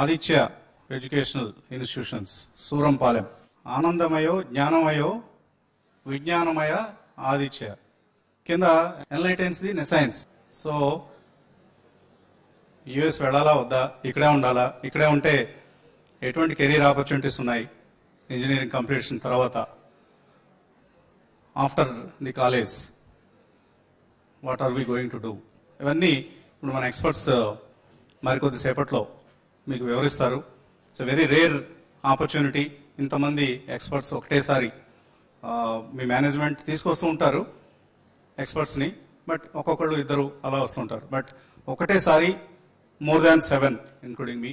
Aditya educational institutions Surampalem. ఆనందమయో జ్ఞానమయో విజ్ఞానమయ ఆదిత్య. కింద enlightens the nescience so US వెళ్ళాలా వద్దా? ఇక్కడే ఉండాలా? ఇక్కడే ఉంటే ఎటువంటి కెరీర్ ఆపర్చునిటీస్ ఉన్నాయి? ఇంజనీరింగ్ కంప్లీషన్ తర్వాత. After the college what are we going to do? ఇవన్నీ ఇప్పుడు మన ఎక్స్పర్ట్స్ మరికొద్ది సేపట్లో మీకు వివరిస్తారు. ఇట్స్ వెరీ రేర్ ఆపర్చునిటీ ఇంతమంది ఎక్స్పర్ట్స్ ఒకటేసారి మీ మేనేజ్మెంట్ తీసుకొస్తూ ఉంటారు ఎక్స్పర్ట్స్ని బట్ ఒక్కొక్కళ్ళు ఇద్దరు అలా వస్తుంటారు బట్ ఒకటేసారి మోర్ దాన్ సెవెన్ ఇన్క్లూడింగ్ మీ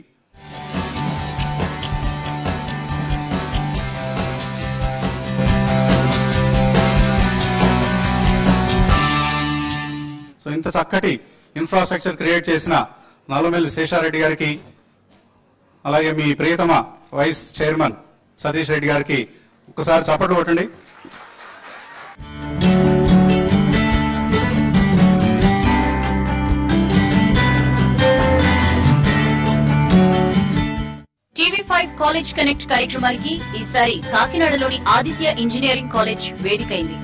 సో ఇంత చక్కటి ఇన్ఫ్రాస్ట్రక్చర్ క్రియేట్ చేసిన నల్లమెల్లి శేషారెడ్డి గారికి అలాగే మీ ప్రియతమ వైస్ చైర్మన్ సతీష్ రెడ్డి గారికి ఒకసారి చప్పట్లు కొట్టండి. టీవీ ఫైవ్ కాలేజ్ కనెక్ట్ కార్యక్రమానికి ఈసారి కాకినాడలోని ఆదిత్య ఇంజనీరింగ్ కాలేజ్ వేదికైంది.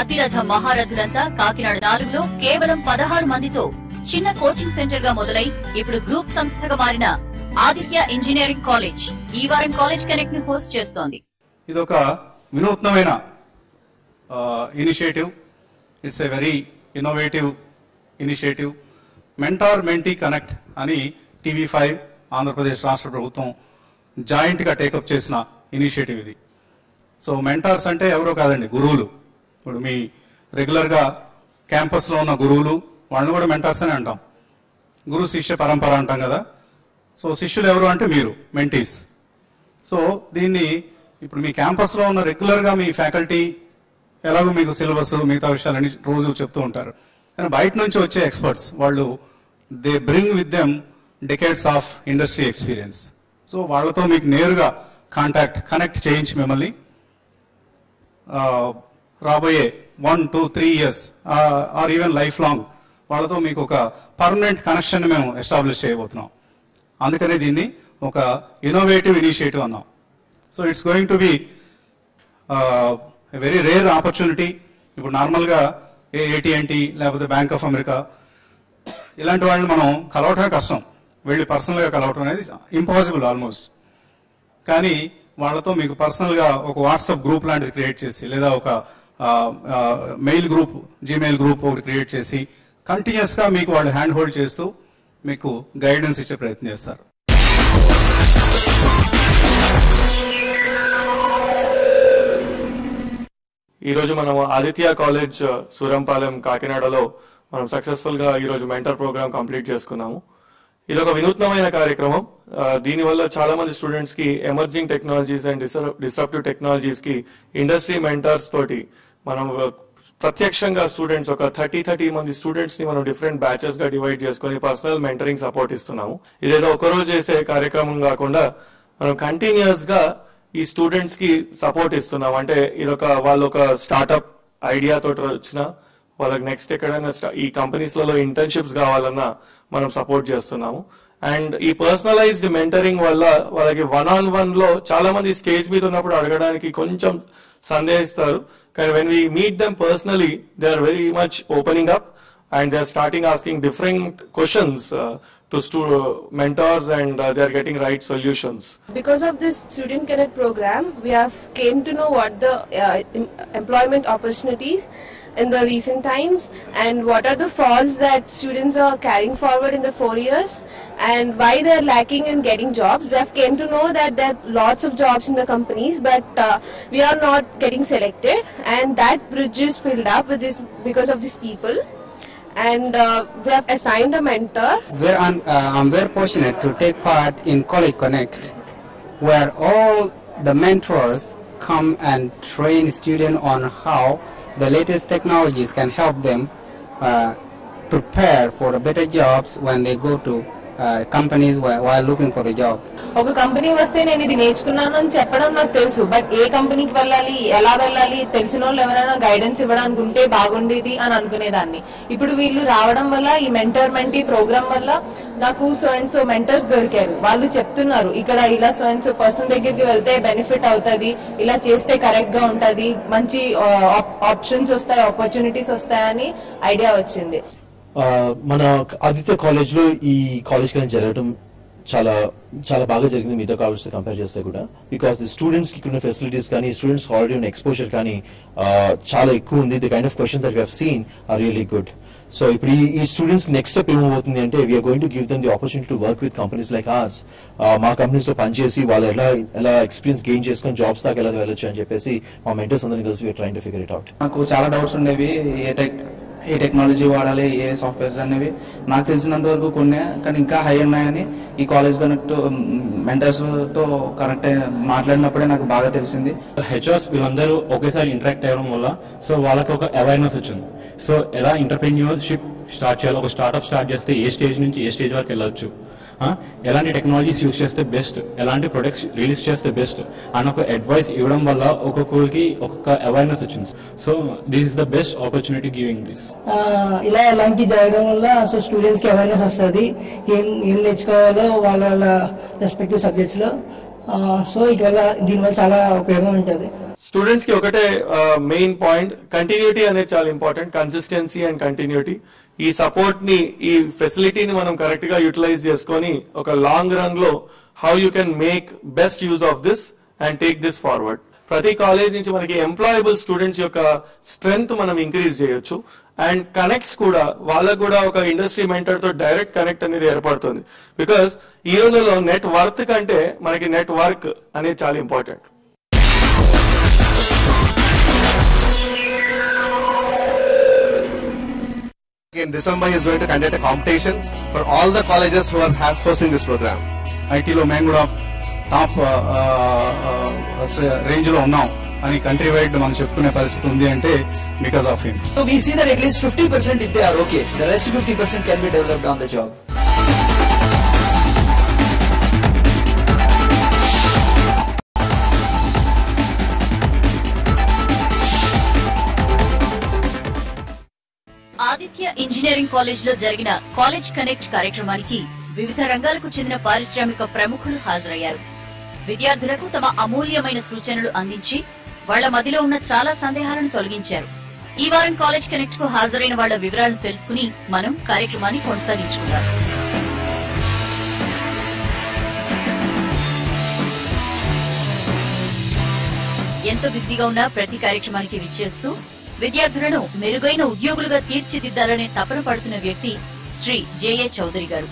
అతిరథ మహారథులంతా కాకినాడ నాలుగులో కేవలం పదహారు మందితో చిన్న కోచింగ్ సెంటర్గా మొదలై ఇప్పుడు గ్రూప్ సంస్థగా మారిన ఆదిత్య ఇంజనీరింగ్ కాలేజ్. ఈ వారం కాలేజ్ కనెక్ట్ను హోస్ట్ చేస్తోంది. ఇది ఒక వినూత్నమైన initiative. It's a very innovative initiative. Mentor mentee connect అని టీవీ ఫైవ్ ఆంధ్రప్రదేశ్ రాష్ట్ర ప్రభుత్వం జాయింట్గా టేకప్ చేసిన ఇనిషియేటివ్ ఇది. సో మెంటార్స్ అంటే ఎవరో కాదండి గురువులు. ఇప్పుడు మీ రెగ్యులర్గా క్యాంపస్లో ఉన్న గురువులు వాళ్ళని కూడా మెంటార్స్ అని అంటాం. గురు శిష్య పరంపర అంటాం కదా. సో శిష్యులు ఎవరు అంటే మీరు మెంటీస్ సో దీన్ని ఇప్పుడు మీ క్యాంపస్లో ఉన్న రెగ్యులర్గా మీ ఫ్యాకల్టీ ఎలాగో మీకు సిలబస్ మిగతా విషయాలని రోజు చెప్తూ ఉంటారు. కానీ బయట నుంచి వచ్చే ఎక్స్పర్ట్స్ వాళ్ళు they bring with them decades of industry experience so వాళ్ళతో మీకు నేరుగా కాంటాక్ట్ కనెక్ట్ చేయించి మిమ్మల్ని రాబోయే one two three years or even life long వాళ్ళతో మీకు ఒక పర్మనెంట్ కనెక్షన్ మేము ఎస్టాబ్లిష్ చేయబోతున్నాం. అందుకనే దీన్ని ఒక ఇన్నోవేటివ్ ఇనిషియేటివ్ అన్నాం. So it's going to be very rare opportunity ఇప్పుడు నార్మల్గా ఏ ఏటీఎన్టీ లేకపోతే బ్యాంక్ ఆఫ్ అమెరికా ఇలాంటి వాళ్ళని మనం కలవటమే కష్టం. వెళ్ళి పర్సనల్గా కలవటం అనేది ఇంపాసిబుల్ ఆల్మోస్ట్ కానీ వాళ్ళతో మీకు పర్సనల్గా ఒక వాట్సాప్ గ్రూప్ లాంటిది క్రియేట్ చేసి లేదా ఒక మెయిల్ గ్రూప్ జీమెయిల్ గ్రూప్ ఒకటి క్రియేట్ చేసి కంటిన్యూస్గా మీకు వాళ్ళు హ్యాండ్ హోల్డ్ చేస్తూ మీకు గైడెన్స్ ఇచ్చే ప్రయత్నం చేస్తారు. ఈరోజు మనం ఆదిత్య కాలేజ్ సూరంపాలెం కాకినాడలో మనం సక్సెస్ఫుల్గా ఈరోజు మెంటర్ ప్రోగ్రామ్ కంప్లీట్ చేసుకున్నాము. ఇది ఒక వినూత్నమైన కార్యక్రమం. దీనివల్ల చాలా మంది స్టూడెంట్స్కి ఎమర్జింగ్ టెక్నాలజీస్ అండ్ డిస్రప్టివ్ టెక్నాలజీస్కి ఇండస్ట్రీ మెంటర్స్ తోటి మనం ప్రత్యక్షంగా స్టూడెంట్స్ ఒక థర్టీ థర్టీ మంది స్టూడెంట్స్ని మనం డిఫరెంట్ బ్యాచెస్గా డివైడ్ చేసుకొని పర్సనల్ మెంటరింగ్ సపోర్ట్ ఇస్తున్నాము. ఇదేదో ఒకరోజు చేసే కార్యక్రమం కాకుండా మనం కంటిన్యూస్గా ఈ స్టూడెంట్స్కి సపోర్ట్ ఇస్తున్నాం. అంటే ఇదొక వాళ్ళు ఒక స్టార్ట్అప్ ఐడియా తోటి వచ్చిన వాళ్ళకి నెక్స్ట్ ఎక్కడైనా ఈ కంపెనీస్లలో ఇంటర్న్షిప్స్ కావాలన్నా మనం సపోర్ట్ చేస్తున్నాము. అండ్ ఈ పర్సనలైజ్డ్ మెంటరింగ్ వల్ల వాళ్ళకి వన్ ఆన్ వన్లో చాలా మంది స్టేజ్ మీద ఉన్నప్పుడు అడగడానికి కొంచెం సందేహిస్తారు. When we meet them personally, they are very much opening up and they're starting asking different questions uh, to stu- mentors and uh, they're getting right solutions. Because of this Student Connect program, we have came to know what the uh, em- employment opportunities in the recent times and what are the faults that students are carrying forward in the four years and why they're lacking in getting jobs. We have came to know that there are lots of jobs in the companies, but uh, we are not getting selected, and that bridge is filled up with this because of these people. And uh, we have assigned a mentor. Where I'm, uh, I'm very fortunate to take part in College Connect, where all the mentors come and train students on how the latest technologies can help them uh, prepare for better jobs when they go to companies companies while, while ఒక company వస్తే నేను ఇది నేర్చుకున్నాను అని చెప్పడం నాకు తెలుసు but ఏ కంపెనీకి వెళ్ళాలి ఎలా వెళ్ళాలి తెలిసిన వాళ్ళు ఎవరైనా గైడెన్స్ ఇవ్వడానికి ఉంటే బాగుండేది అని అనుకునేదాన్ని. ఇప్పుడు వీళ్ళు రావడం వల్ల ఈ మెంటర్ మెంటీ ప్రోగ్రామ్ వల్ల నాకు సో అండ్ సో మెంటర్స్ దొరికారు. వాళ్ళు చెప్తున్నారు ఇక్కడ ఇలా సో అండ్ సో పర్సన్ దగ్గరికి వెళ్తే బెనిఫిట్ అవుతుంది ఇలా చేస్తే కరెక్ట్గా ఉంటది మంచి uh, ఆప్షన్స్ వస్తాయి ఆపర్చునిటీస్ వస్తాయని ఐడియా వచ్చింది. మన ఆదిత్య కాలేజ్లో ఈ కాలేజ్ కానీ జరగడం చాలా చాలా బాగా జరిగింది. మిగతా కాలేజ్ కంపేర్ చేస్తే కూడా. బికాస్ ది స్టూడెంట్స్కి ఉన్న ఫెసిలిటీస్ కానీ స్టూడెంట్స్ ఆల్రెడీ ఉన్న ఎక్స్పోజర్ కానీ చాలా ఎక్కువ ఉంది. The kind of question that we seen are really good so ఇప్పుడు ఈ స్టూడెంట్స్ నెక్స్ట్ స్టెప్ ఏమవుతుంది అంటే we are going to give them the opportunity to work with companies like us మా కంపెనీస్లో పనిచేసి వాళ్ళు ఎలా ఎలా ఎక్స్పీరియన్స్ గెయిన్ చేసుకొని జాబ్స్ దాకా ఎలా వెళ్ళొచ్చు అని చెప్పేసి మా మెంటర్స్ అందరినీ కలిసి we are train to figure it out నాకు చాలా డౌట్స్ ఉండేవి. ఏ టెక్ ఏ టెక్నాలజీ వాడాలి ఏ సాఫ్ట్వేర్స్ అనేవి. నాకు తెలిసినంత వరకు కొన్ని కానీ ఇంకా హై ఉన్నాయని ఈ కాలేజ్ కనెక్ట్ మెంటర్స్తో కనెక్ట్ మాట్లాడినప్పుడే నాకు బాగా తెలిసింది. హెచ్ఆర్స్ వీళ్ళందరూ ఒకేసారి ఇంటరాక్ట్ అవ్వడం వల్ల సో వాళ్ళకి ఒక అవేర్నెస్ వచ్చింది. సో ఎలా ఇంటర్ప్రెన్యూర్షిప్ స్టార్ట్ చేయాలి ఒక స్టార్ట్అప్ స్టార్ట్ చేస్తే ఏ స్టేజ్ నుంచి ఏ స్టేజ్ వరకు వెళ్ళొచ్చు? ఎలాంటి టెక్నాలజీస్ యూస్ చేస్తే బెస్ట్ ఎలాంటి ప్రొడక్ట్స్ రిలీజ్ చేస్తే బెస్ట్ అని ఒక అడ్వైస్ ఇవ్వడం వల్ల ఒక్కొక్కరికి ఒక్కొక్క అవేర్నెస్ వచ్చింది. So this is the best opportunity giving this ఇలా ఇలాంటి జరగడం వల్ల సో స్టూడెంట్స్కి అవేర్నెస్ వస్తుంది. ఏం ఏం నేర్చుకోవాలో వాళ్ళ వాళ్ళ రెస్పెక్టివ్ సబ్జెక్ట్స్లో. సో ఇటువల్ల దీనివల్ల చాలా ఉపయోగం ఉంటుంది. స్టూడెంట్స్కి ఒకటే మెయిన్ పాయింట్ కంటిన్యూటీ అనేది చాలా ఇంపార్టెంట్ కన్సిస్టెన్సీ అండ్ కంటిన్యూటీ ఈ సపోర్ట్ని ఈ ఫెసిలిటీని మనం కరెక్ట్గా యూటిలైజ్ చేసుకొని ఒక లాంగ్ రన్లో how you can make best use of this and take this forward ప్రతి కాలేజ్ నుంచి మనకి ఎంప్లాయబుల్ స్టూడెంట్స్ యొక్క స్ట్రెంగ్త్ మనం ఇంక్రీజ్ చేయొచ్చు. అండ్ కనెక్ట్స్ కూడా వాళ్ళకు కూడా ఒక ఇండస్ట్రీ మెంటర్తో డైరెక్ట్ కనెక్ట్ అనేది ఏర్పడుతుంది. బికాస్ ఈ రోజుల్లో నెట్ వర్త్ కంటే మనకి నెట్ వర్క్ అనేది చాలా important In December, he is going to conduct a competition for all the colleges who are hosting this program. ఐటీలో మేము కూడా టాప్ రేంజ్లో ఉన్నాం అని కంట్రీ వైడ్ మనం చెప్పుకునే పరిస్థితి ఉంది అంటే because of him So we see that at least 50% if they are okay, the rest 50% can be developed on the job. Aditya engineering కాలేజ్లో జరిగిన కాలేజ్ కనెక్ట్ కార్యక్రమానికి వివిధ రంగాలకు చెందిన పారిశ్రామిక ప్రముఖులు హాజరయ్యారు. విద్యార్థులకు తమ అమూల్యమైన సూచనలు అందించి వాళ్ళ మదిలో ఉన్న చాలా సందేహాలను తొలగించారు. ఈ వారం కాలేజ్ కనెక్ట్కు హాజరైన వాళ్ళ వివరాలను తెలుసుకుని మనం కార్యక్రమాన్ని కొనసాగించుకుందాం. ఎంతో బిజీగా ఉన్న ప్రతి కార్యక్రమానికి విచ్చేస్తూ విద్యార్థులను మెరుగైన ఉద్యోగులుగా తీర్చిదిద్దాలనే తపన పడుతున్న వ్యక్తి శ్రీ జేఏ చౌదరి గారు.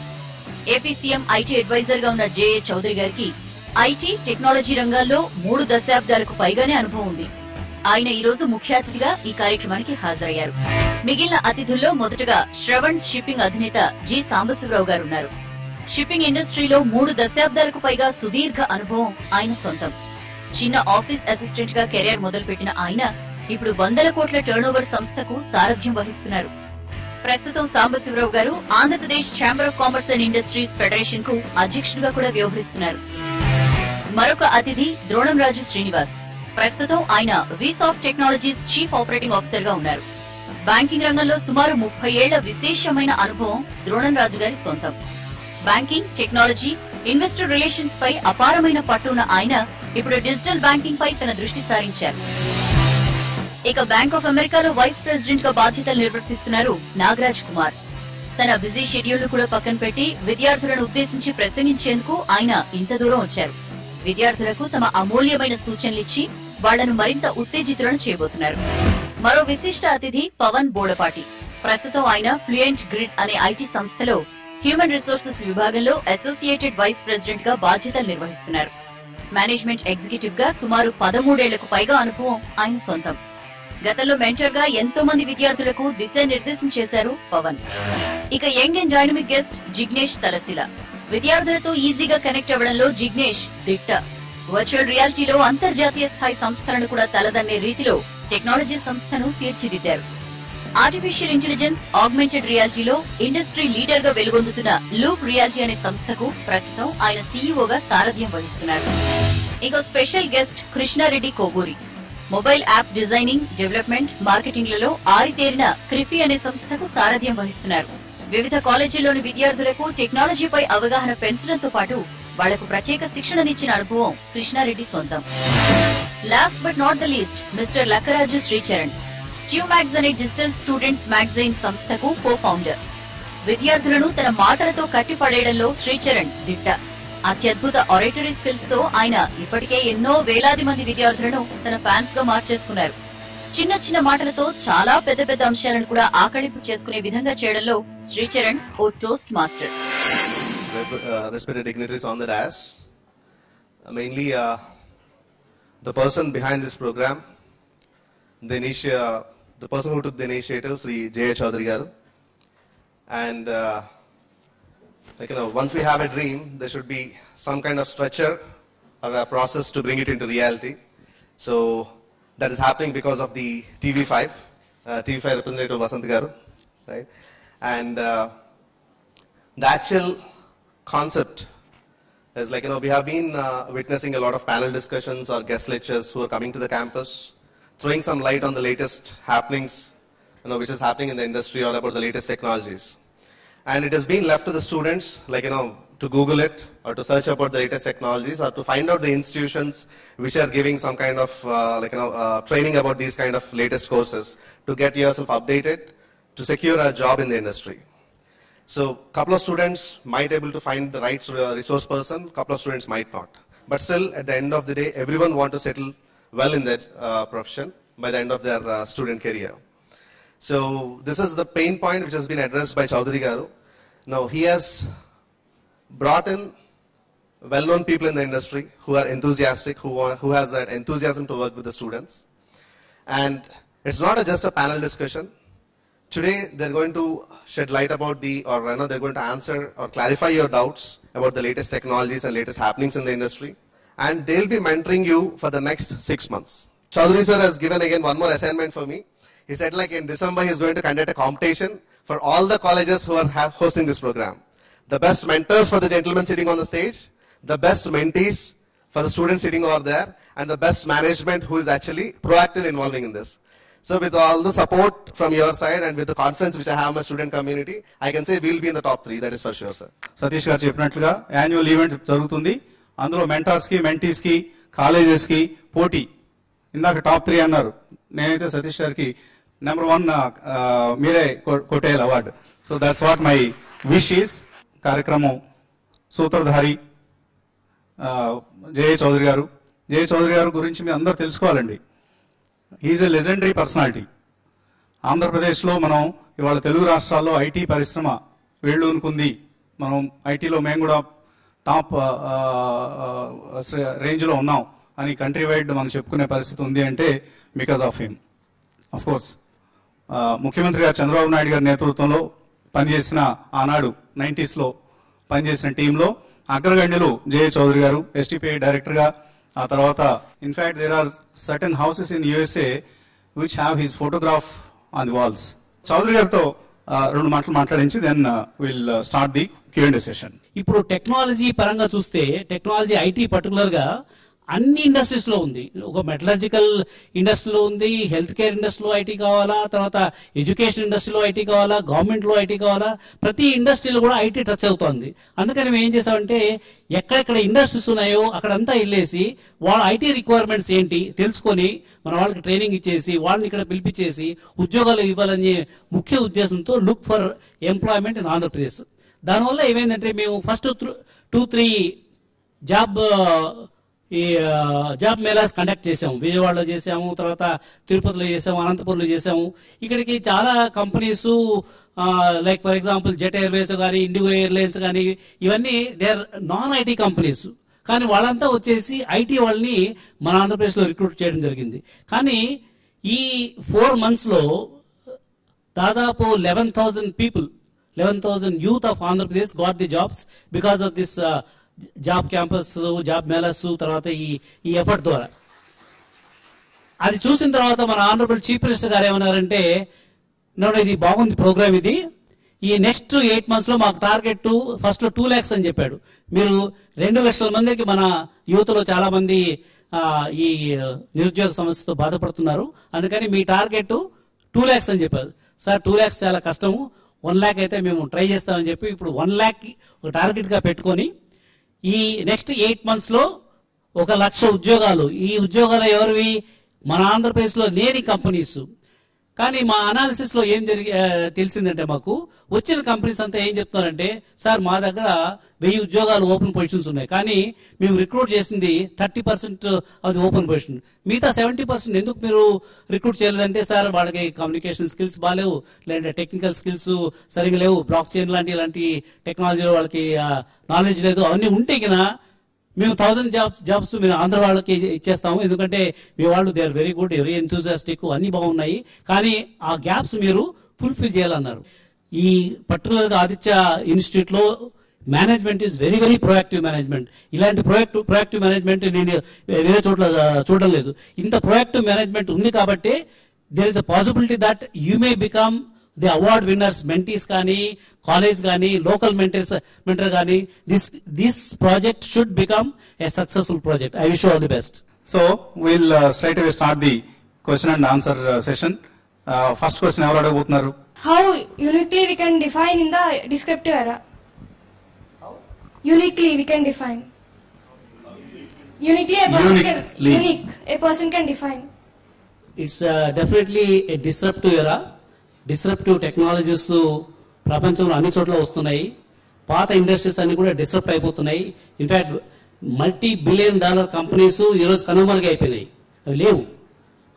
ఏపీ సీఎం ఐటీ అడ్వైజర్గా ఉన్న జేఏ చౌదరి గారికి ఐటీ టెక్నాలజీ రంగాల్లో మూడు దశాబ్దాలకు పైగానే అనుభవం ఉంది. ఆయన ఈ రోజు ముఖ్య అతిథిగా ఈ కార్యక్రమానికి హాజరయ్యారు. మిగిలిన అతిథుల్లో మొదటగా శ్రవణ్ షిప్పింగ్ అధినేత జి సాంబశివరావు గారు ఉన్నారు. షిప్పింగ్ ఇండస్ట్రీలో మూడు దశాబ్దాలకు పైగా సుదీర్ఘ అనుభవం ఆయన సొంతం. చిన్న ఆఫీస్ అసిస్టెంట్గా కెరీర్ మొదలుపెట్టిన ఆయన ఇప్పుడు వందల కోట్ల టర్నోవర్ సంస్థకు సారథ్యం వహిస్తున్నారు. ప్రస్తుతం సాంబశివరావు గారు Andhra Pradesh chamber of commerce and industries ఫెడరేషన్కు అధ్యక్షుడిగా కూడా వ్యవహరిస్తున్నారు. మరొక అతిథి ద్రోణంరాజు శ్రీనివాస్. ప్రస్తుతం ఆయన వీసాఫ్ టెక్నాలజీస్ చీఫ్ ఆపరేటింగ్ ఆఫీసర్గా ఉన్నారు. బ్యాంకింగ్ రంగంలో సుమారు ముప్పై ఏళ్ళ విశేషమైన అనుభవం ద్రోణంరాజు గారి సొంతం. బ్యాంకింగ్ టెక్నాలజీ ఇన్వెస్టర్ రిలేషన్స్ పై అపారమైన పట్టున్న ఆయన ఇప్పుడు డిజిటల్ బ్యాంకింగ్ పై తన దృష్టి సారించారు. ఇక బ్యాంక్ ఆఫ్ అమెరికాలో వైస్ ప్రెసిడెంట్గా బాధ్యతలు నిర్వర్తిస్తున్నారు నాగరాజ్ కుమార్. తన బిజీ షెడ్యూల్ కూడా పక్కన పెట్టి విద్యార్థులను ఉద్దేశించి ప్రసంగించేందుకు ఆయన ఇంత దూరం వచ్చారు. విద్యార్థులకు తమ అమూల్యమైన సూచనలిచ్చి వాళ్ళను మరింత ఉత్తేజితులను చేయబోతున్నారు. మరో విశిష్ట అతిథి పవన్ బోడపాటి. ప్రస్తుతం ఆయన ఫ్లూయెంట్ గ్రిడ్ అనే ఐటీ సంస్థలో హ్యూమన్ రిసోర్సెస్ విభాగంలో అసోసియేటెడ్ వైస్ ప్రెసిడెంట్గా బాధ్యతలు నిర్వహిస్తున్నారు. మేనేజ్మెంట్ ఎగ్జిక్యూటివ్గా సుమారు పదమూడేళ్ళకు పైగా అనుభవం ఆయన సొంతం. గతంలో మెంటర్గా ఎంతో మంది విద్యార్థులకు దిశానిర్దేశం చేశారు పవన్. ఇక young and dynamic guest Jignesh Talasila. విద్యార్థులతో ఈజీగా కనెక్ట్ అవ్వడంలో జిగ్నేష్ దిట్ట. వర్చువల్ రియాలిటీలో అంతర్జాతీయ స్థాయి సంస్థలను కూడా తలదన్నే రీతిలో టెక్నాలజీ సంస్థను తీర్చిదిద్దారు. ఆర్టిఫిషియల్ ఇంటెలిజెన్స్ ఆగ్మెంటెడ్ రియాలిటీలో ఇండస్ట్రీ లీడర్గా వెలుగొందుతున్న లూప్ రియాలిటీ అనే సంస్థకు ప్రస్తుతం ఆయన సీఈఓగా సారథ్యం వహిస్తున్నారు. ఇక special guest Krishna Reddy Koguri. Mobile app designing development మార్కెటింగ్లలో ఆరితేరిన క్రిఫీ అనే సంస్థకు సారథ్యం వహిస్తున్నారు. వివిధ కాలేజీల్లోని విద్యార్థులకు టెక్నాలజీపై అవగాహన పెంచడంతో పాటు వాళ్ళకు ప్రత్యేక శిక్షణనిచ్చిన అనుభవం కృష్ణారెడ్డి సొంతం. Last but not the least mister Lakkaraju Sricharan ట్యూమాగ్స్ అనే డిజిటల్ స్టూడెంట్ మ్యాగజైన్ సంస్థకు కో ఫౌండర్ విద్యార్థులను తన మాటలతో కట్టిపడేయడంలో శ్రీచరణ్ దిట్ట. అత్యద్భుత ఆరేటరీ స్కిల్స్తో ఆయన ఇప్పటికే ఎన్నో వేలాది మంది విద్యార్థులను తన ఫ్యాన్స్గా మార్చేసుకున్నారు. చిన్న చిన్న మాటలతో చాలా పెద్ద పెద్ద అంశాలను కూడా ఆకళింపు చేసుకునే విధంగా చేయడంలో శ్రీచరణ్ ఓ toastmaster. Uh, uh, mainly uh, the person behind this program the initiative uh, the person who took the initiative sri jay chaudhary garu. And uh, like you know, once we have a dream, there should be some kind of structure or a process to bring it into reality. So that is happening because of the TV5, uh, TV5 representative Vasant garu, right? And uh, the actual concept is like, you know, we have been uh, witnessing a lot of panel discussions or guest lectures who are coming to the campus, throwing some light on the latest happenings, you know, which is happening in the industry or about the latest technologies. And it has been left to the students, like, you know, to Google it or to search about the latest technologies or to find out the institutions which are giving some kind of, uh, like, you know, uh, training about these kind of latest courses to get yourself updated to secure a job in the industry. So a couple of students might able to find the right uh, resource person, couple of students might not. But still, at the end of the day, everyone want to settle well in their uh, profession by the end of their uh, student career. So this is the pain point which has been addressed by Chaudhary Garu. Now he has brought in well-known people in the industry who are enthusiastic, who, want, who has that enthusiasm to work with the students. And it's not a, just a panel discussion. Today, they're going to shed light about the, or you know, they're going to answer or clarify your doubts about the latest technologies and latest happenings in the industry. And they'll be mentoring you for the next six months. Chaudhary sir has given again one more assignment for me. He said like in December, he's going to conduct a competition for all the colleges who are ha- hosting this program. The best mentors for the gentlemen sitting on the stage, the best mentees for the students sitting over there, and the best management who is actually proactive involving in this. So with all the support from your side and with the conference which I have my student community, I can say we'll be in the top three. That is for sure, sir. Satish గారు చెప్పినట్లుగా annual event జరుగుతుంది అందులో మెంటార్స్కి మెంటీస్కి కాలేజెస్కి పోటీ ఇందాక top three అన్నారు నేనైతే సతీష్ గారికి number one మీరే కొ- award so that's what my wish is కార్యక్రమం సూత్రధారి జయ చౌదరి గారు జయ చౌదరి గారు గురించి మీరు అందరూ తెలుసుకోవాలండి. ఈజ్ ఎ లెజెండరీ పర్సనాలిటీ ఆంధ్రప్రదేశ్లో మనం ఇవాళ తెలుగు రాష్ట్రాల్లో ఐటీ పరిశ్రమ వేళ్ళూనుకుంది. మనం ఐటీలో మేము కూడా టాప్ uh, uh, రేంజ్లో ఉన్నాం. అని కంట్రీ వైడ్ మనం చెప్పుకునే పరిస్థితి ఉంది అంటే because of him of course ముఖ్యమంత్రి గారు చంద్రబాబు నాయుడు గారి నేతృత్వంలో పనిచేసిన ఆనాడు నైంటీస్లో పనిచేసిన టీంలో అగ్రగణ్యులు జయ చౌదరి గారు ఎస్టీపీఐ డైరెక్టర్గా ఆ తర్వాత in fact there are certain houses in USA which have his photograph on the walls Chowdary గారితో రెండు మాటలు మాట్లాడించి then will start the Q and session ఇప్పుడు టెక్నాలజీ పరంగా చూస్తే టెక్నాలజీ ఐటీ పర్టికులర్గా గా అన్ని ఇండస్ట్రీస్లో ఉంది. ఒక మెటలర్జికల్ ఇండస్ట్రీలో ఉంది హెల్త్ కేర్ ఇండస్ట్రీలో ఐటీ కావాలా తర్వాత ఎడ్యుకేషన్ ఇండస్ట్రీలో ఐటీ కావాలా గవర్నమెంట్లో ఐటీ కావాలా ప్రతి ఇండస్ట్రీలో కూడా ఐటీ టచ్ అవుతోంది. అందుకని మేము ఏం చేసామంటే ఎక్కడెక్కడ ఇండస్ట్రీస్ ఉన్నాయో అక్కడంతా వెళ్ళేసి వాళ్ళ ఐటీ రిక్వైర్మెంట్స్ ఏంటి తెలుసుకొని మన వాళ్ళకి ట్రైనింగ్ ఇచ్చేసి వాళ్ళని ఇక్కడ పిలిపించేసి ఉద్యోగాలు ఇవ్వాలనే ముఖ్య ఉద్దేశంతో look for employment in Andhra Pradesh. దానివల్ల ఏమైందంటే మేము ఫస్ట్ టూ త్రీ జాబ్ ఈ జాబ్ మేళాస్ కండక్ట్ చేసాము విజయవాడలో చేసాము తర్వాత తిరుపతిలో చేసాము అనంతపురంలో చేసాము ఇక్కడికి చాలా companies like for example Jet Airways కానీ ఇండిగో ఎయిర్లైన్స్ కానీ ఇవన్నీ they are non IT companies కానీ వాళ్ళంతా వచ్చేసి ఐటీ వాళ్ళని మన ఆంధ్రప్రదేశ్లో రిక్రూట్ చేయడం జరిగింది. కానీ ఈ ఫోర్ మంత్స్లో దాదాపు eleven thousand people eleven thousand youth of Andhra Pradesh got the jobs because of this job campus job melas తర్వాత ఈ ఈ ఎఫర్ట్ ద్వారా. అది చూసిన తర్వాత మన ఆనరబుల్ చీఫ్ మినిస్టర్ గారు ఏమన్నారంటే నన్ను ఇది బాగుంది ప్రోగ్రామ్ ఇది. ఈ నెక్స్ట్ ఎయిట్ మంత్స్లో మాకు టార్గెట్ ఫస్ట్లో టూ ల్యాక్స్ అని చెప్పాడు. మీరు రెండు లక్షల మందికి మన యువతలో చాలామంది ఈ నిరుద్యోగ సమస్యతో బాధపడుతున్నారు. అందుకని మీ టార్గెట్ టూ ల్యాక్స్ అని చెప్పారు. సార్ టూ ల్యాక్స్ చాలా కష్టము. వన్ ల్యాక్ అయితే మేము ట్రై చేస్తామని చెప్పి ఇప్పుడు వన్ ల్యాక్ ఒక టార్గెట్గా పెట్టుకొని ఈ నెక్స్ట్ ఎయిట్ మంత్స్లో ఒక లక్ష ఉద్యోగాలు. ఈ ఉద్యోగాలు ఎవరివి? మన ఆంధ్రప్రదేశ్లో లేని కంపెనీస్ కానీ మా అనాలిసిస్లో ఏం జరిగి తెలిసిందంటే మాకు వచ్చిన కంపెనీస్ అంతా ఏం చెప్తున్నారంటే సార్ మా దగ్గర వెయ్యి ఉద్యోగాలు ఓపెన్ పొజిషన్స్ ఉన్నాయి. కానీ మేము రిక్రూట్ చేసింది థర్టీ పర్సెంట్ అది ఓపెన్ పొజిషన్ మిగతా సెవెంటీ పర్సెంట్ ఎందుకు మీరు రిక్రూట్ చేయలేదంటే సార్ వాళ్ళకి కమ్యూనికేషన్ స్కిల్స్ బాగాలేవు లేదంటే టెక్నికల్ స్కిల్స్ సరిగా లేవు బ్లాక్ చైన్ లాంటి ఇలాంటి టెక్నాలజీలో వాళ్ళకి నాలెడ్జ్ లేదు అవన్నీ ఉంటే గిన మేము థౌసండ్ జాబ్స్ జాబ్స్ మేము ఆంధ్ర వాళ్ళకి ఇచ్చేస్తాము. ఎందుకంటే మీ వాళ్ళు they are very good very enthusiastic అన్ని బాగున్నాయి. కానీ ఆ గ్యాప్స్ మీరు ఫుల్ఫిల్ చేయాలన్నారు. ఈ పర్టికులర్గా ఆదిత్య ఇన్స్టిట్యూట్లో management is very very proactive management ఇలాంటి ప్రొయాక్టివ్ ప్రొయాక్టివ్ మేనేజ్మెంట్ నేను వేరే చోట్ల చూడలేదు. ఇంత ప్రొయాక్టివ్ మేనేజ్మెంట్ ఉంది కాబట్టి there is a possibility that you may become the award winners mentees కానీ కాలేజ్ కానీ లోకల్ మెంటర్స్ మెంటర్ కానీ this this project should become a successful project I wish all the best so will straight away start the question and answer session first question ఎవరు అడగబోతున్నారు How uniquely we can define in the descriptive era? Uniquely we can define. Uniquely a person can Uniquely. unique a person can define. It's definitely a disruptive era disruptive technologies ప్రపంచంలో అన్ని చోట్ల వస్తున్నాయి. పాత industries అన్ని కూడా disrupt అయిపోతున్నాయి. In fact multi billion dollar companies ఈరోజు కనుమరుగా అయిపోయినాయి. అవి లేవు.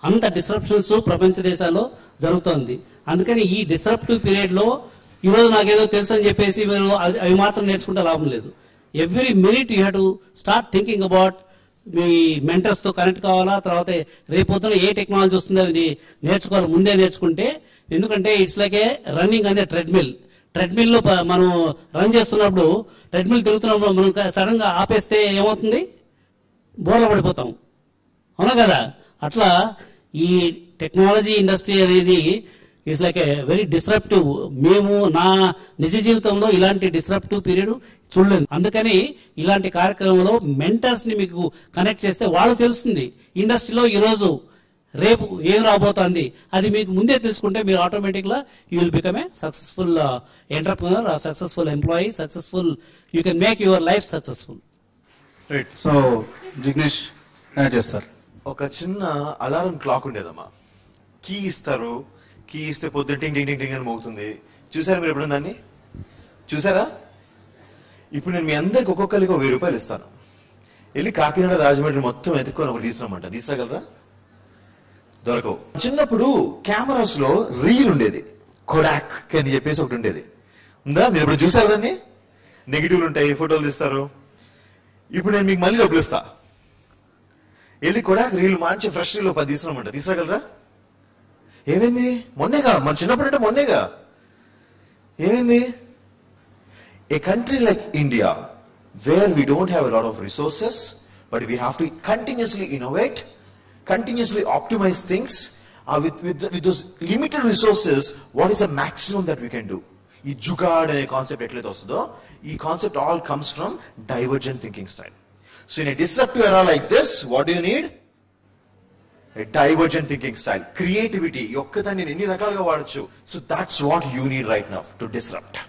అంత డిస్రప్షన్స్ ప్రపంచ దేశాల్లో జరుగుతోంది. అందుకని ఈ డిస్రప్టివ్ పీరియడ్లో ఈరోజు నాకేదో తెలుసు అని చెప్పేసి మీరు అవి అవి మాత్రం నేర్చుకుంటే లాభం లేదు. Every minute you have to start thinking about మీ మెంటర్స్తో కనెక్ట్ కావాలా? తర్వాత రేపొద్దున ఏ టెక్నాలజీ వస్తుందో అది నేర్చుకోవాలి. ముందే నేర్చుకుంటే ఎందుకంటే ఇట్స్ లైక్ ఏ రన్నింగ్ అనే ట్రెడ్మిల్ ట్రెడ్మిల్లో మనం రన్ చేస్తున్నప్పుడు ట్రెడ్మిల్ తిరుగుతున్నప్పుడు మనం సడన్గా ఆపేస్తే ఏమవుతుంది? బోర్ల పడిపోతాం. అవునా కదా? అట్లా ఈ టెక్నాలజీ ఇండస్ట్రీ అనేది it's like a very disruptive మేము నా నిజ జీవితంలో ఇలాంటి డిస్రప్టివ్ పీరియడ్ చూడలేదు. అందుకని ఇలాంటి కార్యక్రమంలో మెంటర్స్ని మీకు కనెక్ట్ చేస్తే వాళ్ళు తెలుస్తుంది. ఇండస్ట్రీలో ఈరోజు రేపు ఏం రాబోతోంది? అది మీకు ముందే తెలుసుకుంటే మీరు ఆటోమేటిక్గా you will become a successful entrepreneur successful employee successful you can make your life successful right so Jignesh add చేస్తారు ఒక చిన్న అలారం క్లాక్ ఉండేదమ్మా. కీ ఇస్తారు కీ ఇస్తే పొద్దున్న టింగ్ టింగ్ టింగ్ టింగ్ అని మోగుతుంది. చూసారా మీరు ఎప్పుడైనా దాన్ని? చూసారా? ఇప్పుడు నేను మీ అందరికి ఒక్కొక్కరికి ఒక వెయ్యి రూపాయలు ఇస్తాను. వెళ్ళి కాకినాడ రాజమండ్రి మొత్తం ఎత్తుకొని ఒకటి తీసుకురమ్మంట. తీసుకురాగలరా? దొరకవు. చిన్నప్పుడు కెమెరాస్లో రీల్ ఉండేది. కొడాక్ అని చెప్పేసి ఒకటి ఉండేది. ఉందా? మీరు ఇప్పుడు చూసారు దాన్ని? నెగిటివ్లు ఉంటాయి ఫోటోలు తీస్తారు. ఇప్పుడు నేను మీకు మళ్ళీ డబ్బులు ఇస్తా. వెళ్ళి కొడాక్ రీల్ మంచి ఫ్రెష్ రీల్ పది తీసుకున్నామంట తీసుకురాగలరా? ఏమైంది? మొన్నేగా? మన చిన్నప్పుడు అంటే మొన్నేగా. ఏమైంది? A country like India where we don't have lot of resources but we have to continuously innovate continuously optimise things with with with those limited resources what is the maximum that we can do ఈ జుగాడ్ అనే concept ఎట్లయితే వస్తుందో ఈ concept all comes from divergent thinking style so in disruptive era like this what you need divergent thinking style creativity ఒక్కదాన్ని నేను ఎన్ని రకాలుగా వాడచ్చు so that's what you need right now to disrupt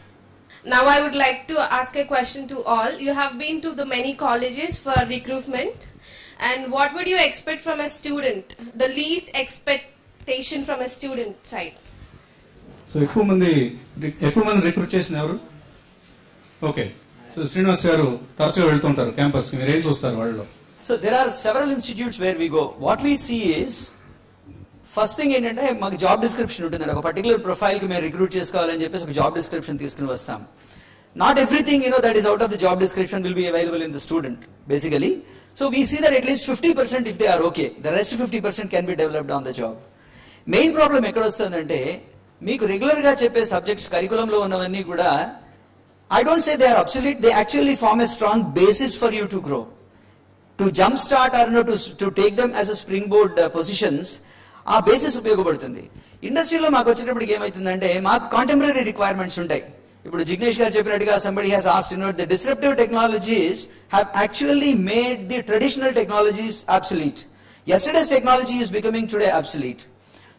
Now I would like to ask a question to all. You have been to the many colleges for recruitment. And what would you expect from a student? The least expectation from a student side. So ఎక్కువ మంది ఎక్కువ మంది recruit చేసిన ఎవరు okay so Srinivas గారు తరచుగా వెళ్తుంటారు campus మీరు ఏం చూస్తారు వాళ్ళలో So there are several institutes where we go. What we see is first thing ఏంటంటే మాకు జాబ్ డిస్క్రిప్షన్ ఉంటుంది ఒక పర్టికులర్ ప్రొఫైల్కి మేము రిక్రూట్ చేసుకోవాలని చెప్పేసి ఒక జాబ్ డిస్క్రిప్షన్ తీసుకుని వస్తాం not everything you know that is out of the job description will be available in the student basically so we see that at least fifty percent if they are okay the rest fifty percent can be developed on the job main problem ఎక్కడ వస్తుందంటే మీకు రెగ్యులర్గా చెప్పే subjects కరికులంలో ఉన్నవన్నీ కూడా I don't say they are absolute they actually form a strong basis for you to grow to jump start no, to, to take them as a springboard positions ఆ basis ఉపయోగపడుతుంది. ఇండస్ట్రీలో మాకు వచ్చేటప్పటికి ఏమవుతుందంటే మాకు కాంటెంపరీ రిక్వైర్మెంట్స్ ఉంటాయి. ఇప్పుడు జిగ్నేష్ గారు చెప్పినట్టుగా somebody has asked in the disruptive technologies have actually made the traditional technologies obsolete yesterday's technology is becoming today obsolete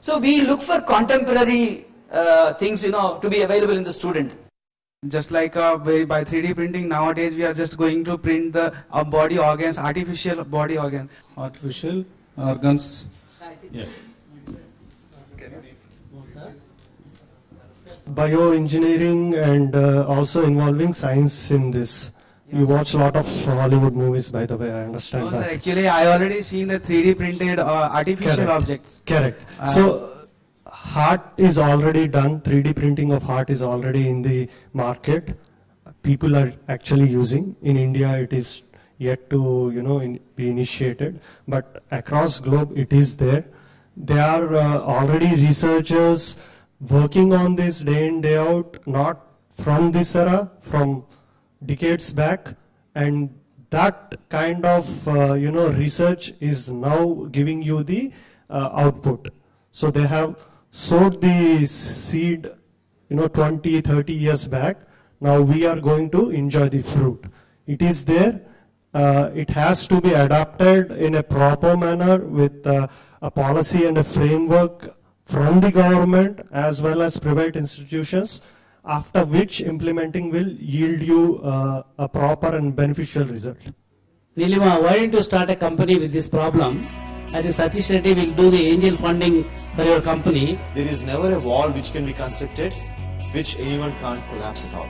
so we look for contemporary uh, things you know to be available in the student Just like uh, by, by 3D printing, nowadays we are just going to print the uh, body organs, artificial body organs. Artificial organs. Yeah. Bioengineering and uh, also involving science in this. You watch a lot of Hollywood movies, by the way, I understand No, sir, that. actually, I already seen the 3D printed uh, artificial Correct. objects. Correct. Uh, so, heart is already done, 3D printing of heart is already in the market. People are actually using. In India, it is yet to, you know, in, be initiated, but across globe, it is there. There are uh, already researchers working on this day in, day out, not from this era, from decades back, and that kind of uh, you know research is now giving you the uh, output. So they have sowed the seed, you know, 20, 30 years back. Now we are going to enjoy the fruit. It is there. Uh, it has to be adapted in a proper manner with uh, a policy and a framework from the government as well as private institutions after which implementing will yield you uh, a proper and beneficial result. Nilima, why don't you start a company with this problem? I think Satish Reddy will do the angel funding for your company. There is never a wall which can be constructed which anyone can't collapse at all.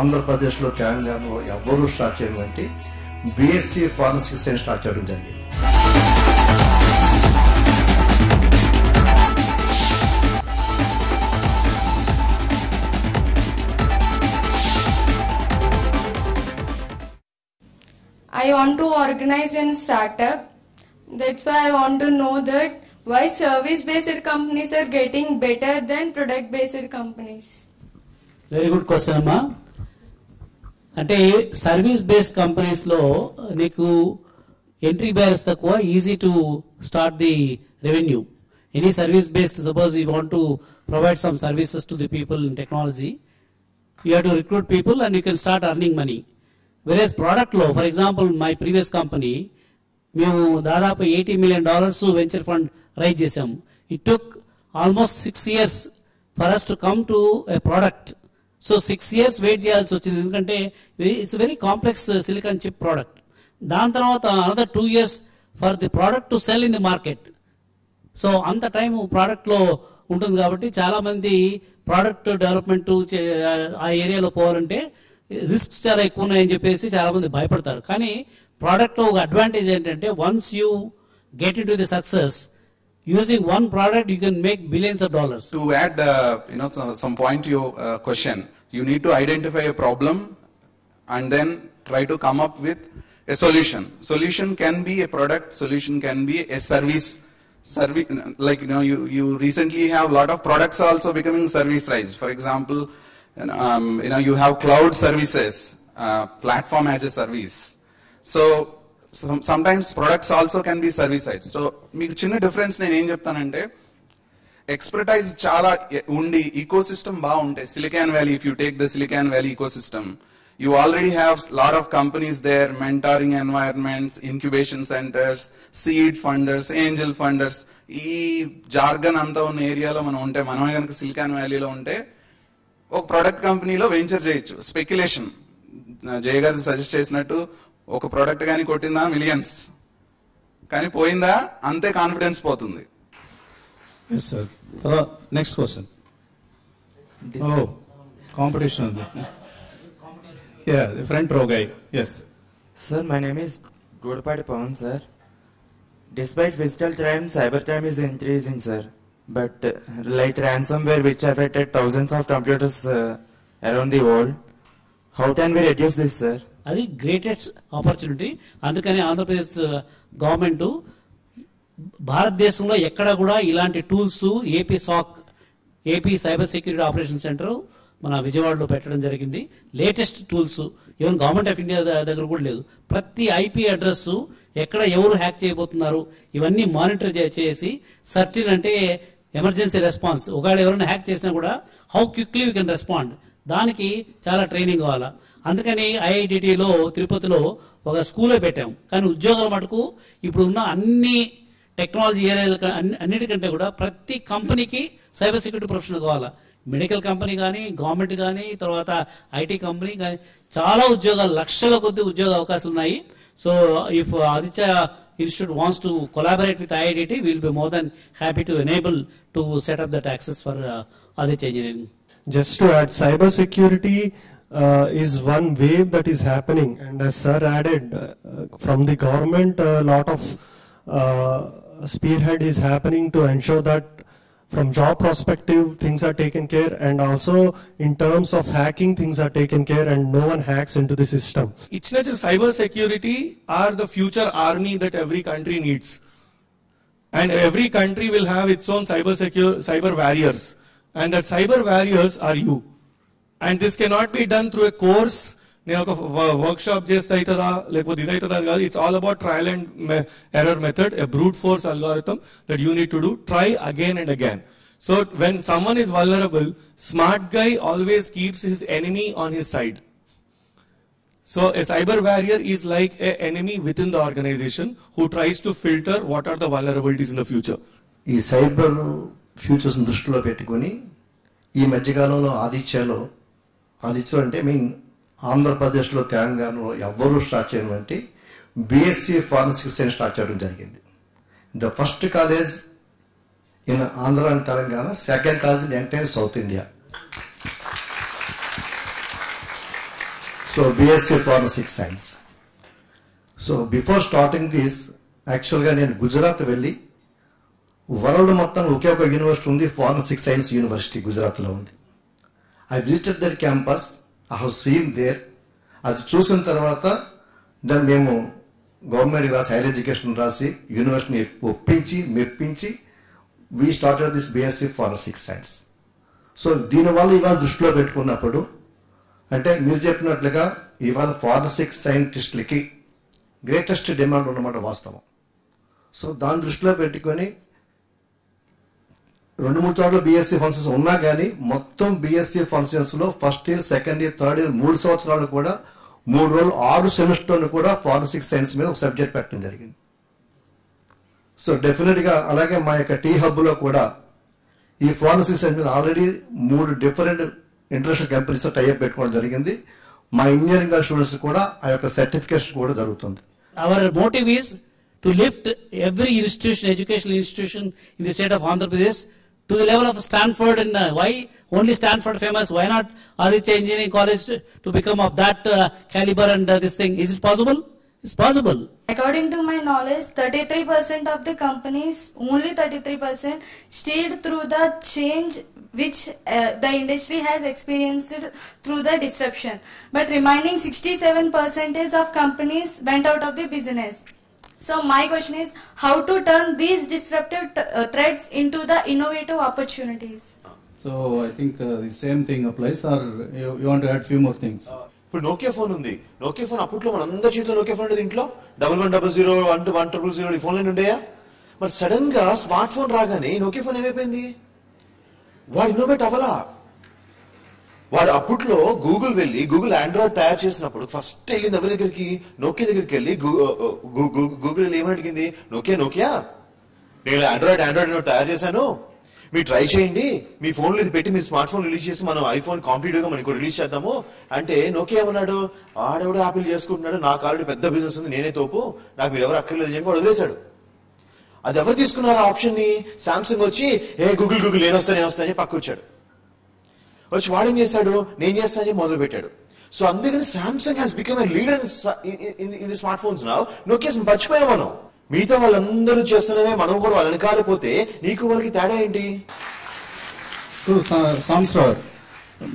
ఆంధ్రప్రదేశ్లో తెలంగాణలో ఎవ్వరూ start చేయటువంటి BSc pharmacy science start చేయడం జరిగింది I want to organize a startup. That's why I want to know that why service based companies are getting better than product based companies. Very good question అమ్మా అంటే service based కంపెనీస్లో నీకు entry barriers తక్కువ easy to start the revenue any service based suppose you want to provide some services to the people in technology you have to recruit people and you can start earning money whereas ప్రోడక్ట్లో for example my previous company మేము దాదాపు eighty million dollars venture fund raise చేసాము it took almost six years for us to come to a product so six years wait చేయాల్సి వచ్చింది. ఎందుకంటే it's very complex silicon chip product దాని తర్వాత another two years for the product to sell in the market so అంత time ప్రోడక్ట్లో ఉంటుంది కాబట్టి చాలామంది ప్రోడక్ట్ డెవలప్మెంట్ ఆ ఏరియాలో పోవాలంటే రిస్క్స్ చాలా ఎక్కువ ఉన్నాయని చెప్పేసి చాలా మంది భయపడతారు కానీ ప్రోడక్ట్ లో ఒక అడ్వాంటేజ్ ఏంటంటే once you get into the success using one product you can make billions of dollars To add, uh, you know, some, some point to your uh, question, you need to identify a problem and then try to come up with a solution. Solution can be a product, solution can be a service. Service, like, you know, you, you recently have a lot of products also becoming service-ized. For example, you know, um, you know, you have cloud services, uh, platform as a service. So, some, sometimes products also can be service-ized. So, మీకు చిన్న difference నేను ఏం చెప్తానంటే expertise చాలా ఉండి ecosystem బాగుంటాయి silicon valley if you take the silicon valley ecosystem you already have lot of companies there mentoring environments incubation centres seed funders angel funders ఈ jargon అంతా ఉన్న ఏరియాలో మనం ఉంటే మనమే కనుక సిలికాన్ వ్యాలీలో ఉంటే ఒక ప్రొడక్ట్ కంపెనీలో వెంచర్ చేయొచ్చు. స్పెక్యులేషన్ జయ గారు సజెస్ట్ చేసినట్టు ఒక ప్రోడక్ట్ కానీ కొట్టిందా? మిలియన్స్ కానీ పోయిందా? అంతే కాన్ఫిడెన్స్ పోతుంది. సార్ నెక్స్ట్ క్వశ్చన్ ఓ కాంపిటీషన్ ఉంది. Yeah front row guy yes Sir, my name is Godpati Pawan, sir. Despite physical crime, cybercrime is increasing, sir. But uh, like ransomware, which affected thousands of computers uh, around the world, how can we reduce this, sir? అది greatest opportunity అందుకని Andhra Pradesh uh, government భారతదేశంలో ఎక్కడ కూడా ఇలాంటి tools AP SOC AP cyber security operation centre మన విజయవాడలో పెట్టడం జరిగింది. Latest tools even government of India దగ్గర కూడా లేదు. ప్రతి ఐపీ అడ్రస్ ఎక్కడ ఎవరు హ్యాక్ చేయబోతున్నారు ఇవన్నీ మానిటర్ చేసి సర్టిన్ అంటే ఎమర్జెన్సీ రెస్పాన్స్. ఒకవేళ ఎవరైనా హ్యాక్ చేసినా కూడా how quickly we can respond దానికి చాలా ట్రైనింగ్ కావాలా. అందుకని ఐఐటిలో తిరుపతిలో ఒక స్కూలే పెట్టాము కానీ ఉద్యోగాల మటుకు ఇప్పుడు ఉన్న అన్ని టెక్నాలజీ ఏరియాల అన్నిటికంటే కూడా ప్రతి కంపెనీకి సైబర్ సెక్యూరిటీ ప్రొఫెషనల్ కావాలా. మెడికల్ కంపెనీ కానీ గవర్నమెంట్ కానీ తర్వాత ఐటీ కంపెనీ కానీ చాలా ఉద్యోగాలు లక్షల కొద్ది ఉద్యోగ అవకాశాలు ఉన్నాయి. So if Aditya If should wants to collaborate with IIDT, we'll be more than happy to enable to set up that access for uh, Aditya Engineering. Just to add, cyber security uh, is one wave that is happening and as sir added uh, from the government a lot of uh, spearhead is happening to ensure that from job perspective, things are taken care, and also in terms of hacking, things are taken care, and no one hacks into the system. Ichnet cyber security are the future army that every country needs. And every country will have its own cyber, secure, cyber warriors. And the cyber warriors are you. And this cannot be done through a course నేను ఒక work shop చేస్తే అవుతుందా లేకపోతే ఇది అవుతుందా కాదు. It's all about trial and error method a brute force algorithm that you need to do try again and again so when someone is vulnerable smart guy always keeps his enemy on his side So a cyber warrior is like an enemy within the organization who tries to filter what are the vulnerabilities in the future. ఈ cyber futures దృష్టిలో పెట్టుకొని ఈ మధ్యకాలంలో ఆదిత్యలో ఆదిత్యలో అంటే mean ఆంధ్రప్రదేశ్లో తెలంగాణలో ఎవ్వరూ start చేయనటువంటి బీఎస్సీ ఫారెన్సిక్ సైన్స్ స్టార్ట్ చేయడం జరిగింది. The first college in Andhra and Telangana second college in entire south India. So BSc forensic science. So before starting this actually నేను గుజరాత్ వెళ్ళి వరల్డ్ మొత్తం ఒకే ఒక యూనివర్సిటీ ఉంది ఫారెన్సిక్ సైన్స్ యూనివర్సిటీ గుజరాత్లో ఉంది. I visited their campus I have seen there. అది చూసిన తర్వాత దాన్ని మేము గవర్నమెంట్కి రాసి హైయర్ ఎడ్యుకేషన్ రాసి యూనివర్సిటీని ఒప్పించి మెప్పించి we started this BSc six science so దీనివల్ల ఇవాళ దృష్టిలో పెట్టుకున్నప్పుడు అంటే మీరు చెప్పినట్లుగా ఇవాళ ఫారెన్సిక్ సైంటిస్టులకి గ్రేటెస్ట్ డిమాండ్ ఉన్నమాట వాస్తవం. సో దాని దృష్టిలో పెట్టుకొని రెండు మూడు చోట్ల బీఎస్సీ ఫంక్షన్స్ ఉన్నా కానీ మొత్తం బీఎస్సీ ఫంక్షన్స్లో first year second year third year మూడు సంవత్సరాలు కూడా మూడు రోజులు ఆరు సెమిస్టర్లు కూడా ఫారెన్సిక్ సైన్స్ మీద ఒక సబ్జెక్ట్ పెట్టడం జరిగింది. సో డెఫినెట్గా అలాగే మా యొక్క టీ హబ్లో కూడా ఈ ఫారెన్సిక్ సైన్స్ మీద ఆల్రెడీ మూడు different international companies tie up పెట్టుకోవడం జరిగింది. మా ఇంజనీరింగ్ స్టూడెంట్స్ కూడా ఆ యొక్క సర్టిఫికేషన్ కూడా జరుగుతుంది. Our motive is to lift every institution educational institution in the state of Andhra Pradesh to the level of Stanford. And uh, why only Stanford famous? Why not Aditya Engineering College to, to become of that uh, caliber and uh, this thing? Is it possible? It's possible. According to my knowledge, 33% of the companies, only 33%, stayed through the change which uh, the industry has experienced through the disruption. But remaining 67% of companies went out of the business. So my question is, how to turn these disruptive uh, threats into the innovative opportunities? So I think uh, the same thing applies, or you, you want to add few more things? ఇప్పుడు Nokia phone ఉంది Nokia phone అప్పట్లో మన అందరి చేతిలో Nokia phone ఉండేది ఇంట్లో double one double zero one two one triple zero ఈ ఫోన్లు ఉండేయా మరి సడన్గా స్మార్ట్ ఫోన్ రాగానే నోకియా ఫోన్ ఏమైపోయింది వాడు ఇన్నోవేట్ అవ్వలా వాడు అప్పట్లో గూగుల్ వెళ్ళి గూగుల్ ఆండ్రాయిడ్ తయారు చేసినప్పుడు ఫస్ట్ వెళ్ళింది ఎవరి దగ్గరికి? నోకియా దగ్గరికి వెళ్ళి గూగుల్ uh, uh, వెళ్ళి ఏమని అడిగింది? నోకియా నోకియా నేను ఆండ్రాయిడ్ ఆండ్రాయిడ్ తయారు చేశాను. మీరు ట్రై చేయండి. మీ ఫోన్లో ఇది పెట్టి మీ స్మార్ట్ ఫోన్ రిలీజ్ చేసి మనం ఐఫోన్ కాంప్లీట్గా మనకు రిలీజ్ చేద్దాము. అంటే నోకియా ఏమన్నాడు? ఆడెవడో ఆపిల్ చేసుకుంటున్నాడు. నాకు ఆల్రెడీ పెద్ద బిజినెస్ ఉంది. నేనే తోపు. నాకు మీరు ఎవరు అక్కర్లేదు అని చెప్పి వాడు వదిలేశాడు. అది ఎవరు తీసుకున్నారు ఆ ఆప్షన్ని? సామ్సంగ్ వచ్చి ఏ గూగుల్ గూగుల్ నేను వస్తాను నేను వస్తాను అని పక్కొచ్చాడు వచ్చి వాడు ఏం చేశాడు? నేను చేస్తానని మొదలు పెట్టాడు సో అందుకని Samsung has become a leader in the smart phones నా నోకియాస్ మర్చిపోయాం మనం మిగతా వాళ్ళందరూ చేస్తున్నవే మనం కూడా వాళ్ళని వెనకాల నీకు వాళ్ళకి తేడా ఏంటి? ఇప్పుడు సాంస్రావు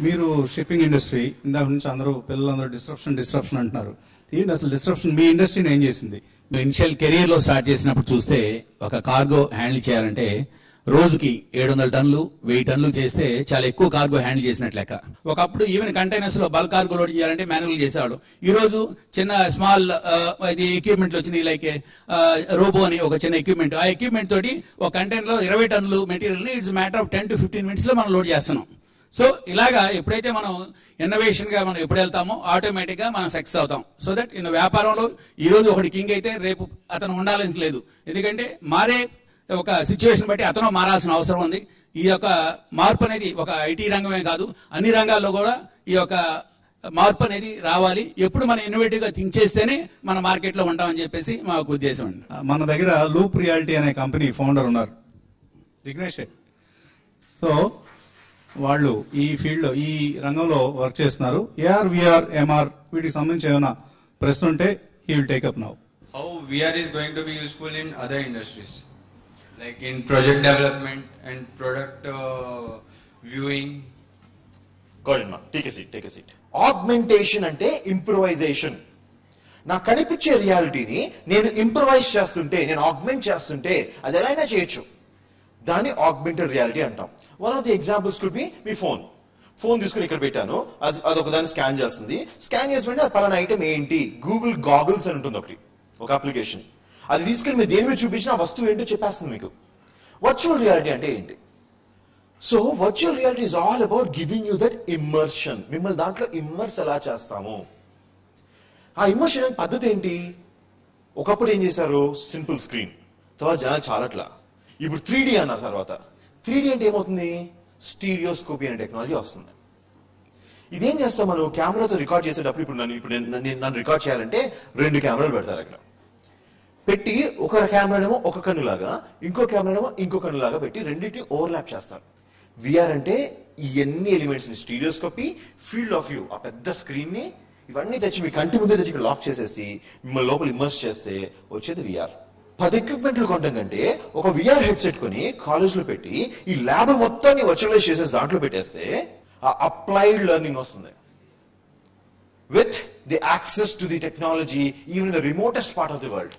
మీరు షిప్పింగ్ ఇండస్ట్రీ ఇందాక నుంచి అందరూ పిల్లలందరూ డిస్ట్రప్షన్ డిస్ట్రప్షన్ అంటున్నారు. ఏంటి అసలు డిస్ట్రప్షన్ మీ ఇండస్ట్రీని ఏం చేసింది? ఇనిషియల్ కెరీర్లో స్టార్ట్ చేసినప్పుడు చూస్తే ఒక కార్గో హ్యాండిల్ చేయాలంటే రోజుకి ఏడు వందల టన్నులు వెయ్యి టన్నులు చేస్తే చాలా ఎక్కువ కార్గో హ్యాండిల్ చేసినట్లు లెక్క. ఒకప్పుడు ఈవెన్ కంటైనర్స్లో బల్క్ కార్గో లోడ్ చేయాలంటే మాన్యువల్ చేసేవాడు. ఈ రోజు చిన్న స్మాల్ ఇది ఎక్విప్మెంట్లు వచ్చినాయి లైక్ రోబో అని ఒక చిన్న ఎక్విప్మెంట్ ఆ ఎక్విప్మెంట్ తోటి ఒక కంటైనర్లో ఇరవై టన్నులు మెటీరియల్ని it's matter of ten to fifteen మినిట్స్లో మనం లోడ్ చేస్తున్నాం. సో ఇలాగా ఎప్పుడైతే మనం ఇన్నోవేషన్గా మనం ఎప్పుడు వెళ్తామో ఆటోమేటిక్గా మనం సక్సెస్ అవుతాం. సో దట్ ఇన్ వ్యాపారంలో ఈ రోజు ఒకటి కింగ్ అయితే రేపు అతను ఉండాలని లేదు. ఎందుకంటే మారే ఒక సిచ్యువేషన్ బట్టి అతను మారాల్సిన అవసరం ఉంది. ఈ యొక్క మార్పు అనేది ఒక ఐటీ రంగమే కాదు. అన్ని రంగాల్లో కూడా ఈ యొక్క మార్పు అనేది రావాలి. ఎప్పుడు మనం ఇన్నోవేటివ్గా థింక్ చేస్తేనే మన మార్కెట్లో ఉంటామని చెప్పేసి మా యొక్క ఉద్దేశం అండి. మన దగ్గర లూప్ రియాలిటీ అనే కంపెనీ ఫౌండర్ ఉన్నారు. జిగ్నేషే సో వాళ్ళు ఈ ఫీల్డ్లో ఈ రంగంలో వర్క్ చేస్తున్నారు. ఏఆర్ విఆర్ ఎంఆర్ వీటికి సంబంధించి ఏమైనా ప్రశ్న ఉంటే he will take up now how VR is going to be useful in other industries, like in project development and product uh, viewing. Got it, ma. Take a seat, take a seat. Augmentation అంటే improvisation నాకు కనిపించే రియాలిటీని నేను improvise చేస్తుంటే నేను augment చేస్తుంటే అది ఎలా అయినా చేయొచ్చు. దాన్ని ఆగ్మెంటెడ్ రియాలిటీ అంటాం. One of the examples could be me phone phone తీసుకుని ఇక్కడ పెట్టాను. అది అది ఒక దాన్ని స్కాన్ చేస్తుంది. స్కాన్ చేసి వెంటనే అది పలానా ఐటమ్ ఏంటి? గూగుల్ గాగుల్స్ అని ఉంటుంది ఒకటి. ఒక అప్లికేషన్ అది తీసుకెళ్ళి మీరు దేని మీద చూపించిన ఆ వస్తువు ఏంటో చెప్పేస్తుంది మీకు. వర్చువల్ రియాలిటీ అంటే ఏంటి? So virtual reality is all about giving you that immersion మిమ్మల్ని దాంట్లో ఇమ్మర్స్ ఎలా చేస్తాము? ఆ ఇమ్మర్షన్ పద్ధతి ఏంటి? ఒకప్పుడు ఏం చేశారు? సింపుల్ స్క్రీన్ తర్వాత జనాలు చాలట్లా. ఇప్పుడు త్రీ అన్నారు తర్వాత. త్రీ అంటే ఏమవుతుంది? స్టీరియోస్కోపీ అనే టెక్నాలజీ వస్తుంది. ఇదేం చేస్తాం మనం? కెమెరాతో రికార్డ్ చేసేటప్పుడు ఇప్పుడు నన్ను ఇప్పుడు నేను- నన్ను రికార్డ్ చేయాలంటే రెండు కెమెరాలు పెడతారు అక్కడ. పెట్టి ఒక కెమెరానేమో ఒక కన్నులాగా ఇంకో కెమెరానేమో ఇంకో కన్నులాగా పెట్టి రెండింటిని ఓవర్లాప్ చేస్తారు. విఆర్ అంటే ఇవన్నీ ఎన్ని elements stereoscopy field of view ఆ పెద్ద స్క్రీన్ని ఇవన్నీ తెచ్చి మీ కంటి ముందే తెచ్చి లాక్ చేసేసి మిమ్మల్ని లోపల ఇమర్స్ చేస్తే వచ్చేది విఆర్ పది ఎక్విప్మెంట్లు కొంటాం కంటే ఒక విఆర్ హెడ్సెట్ కొని కాలేజ్లో పెట్టి ఈ ల్యాబ్ మొత్తాన్ని వర్చువలైజ్ చేసేసి దాంట్లో పెట్టేస్తే ఆ అప్లైడ్ లెర్నింగ్ వస్తుంది. With the access to the technology even the remotest part of the world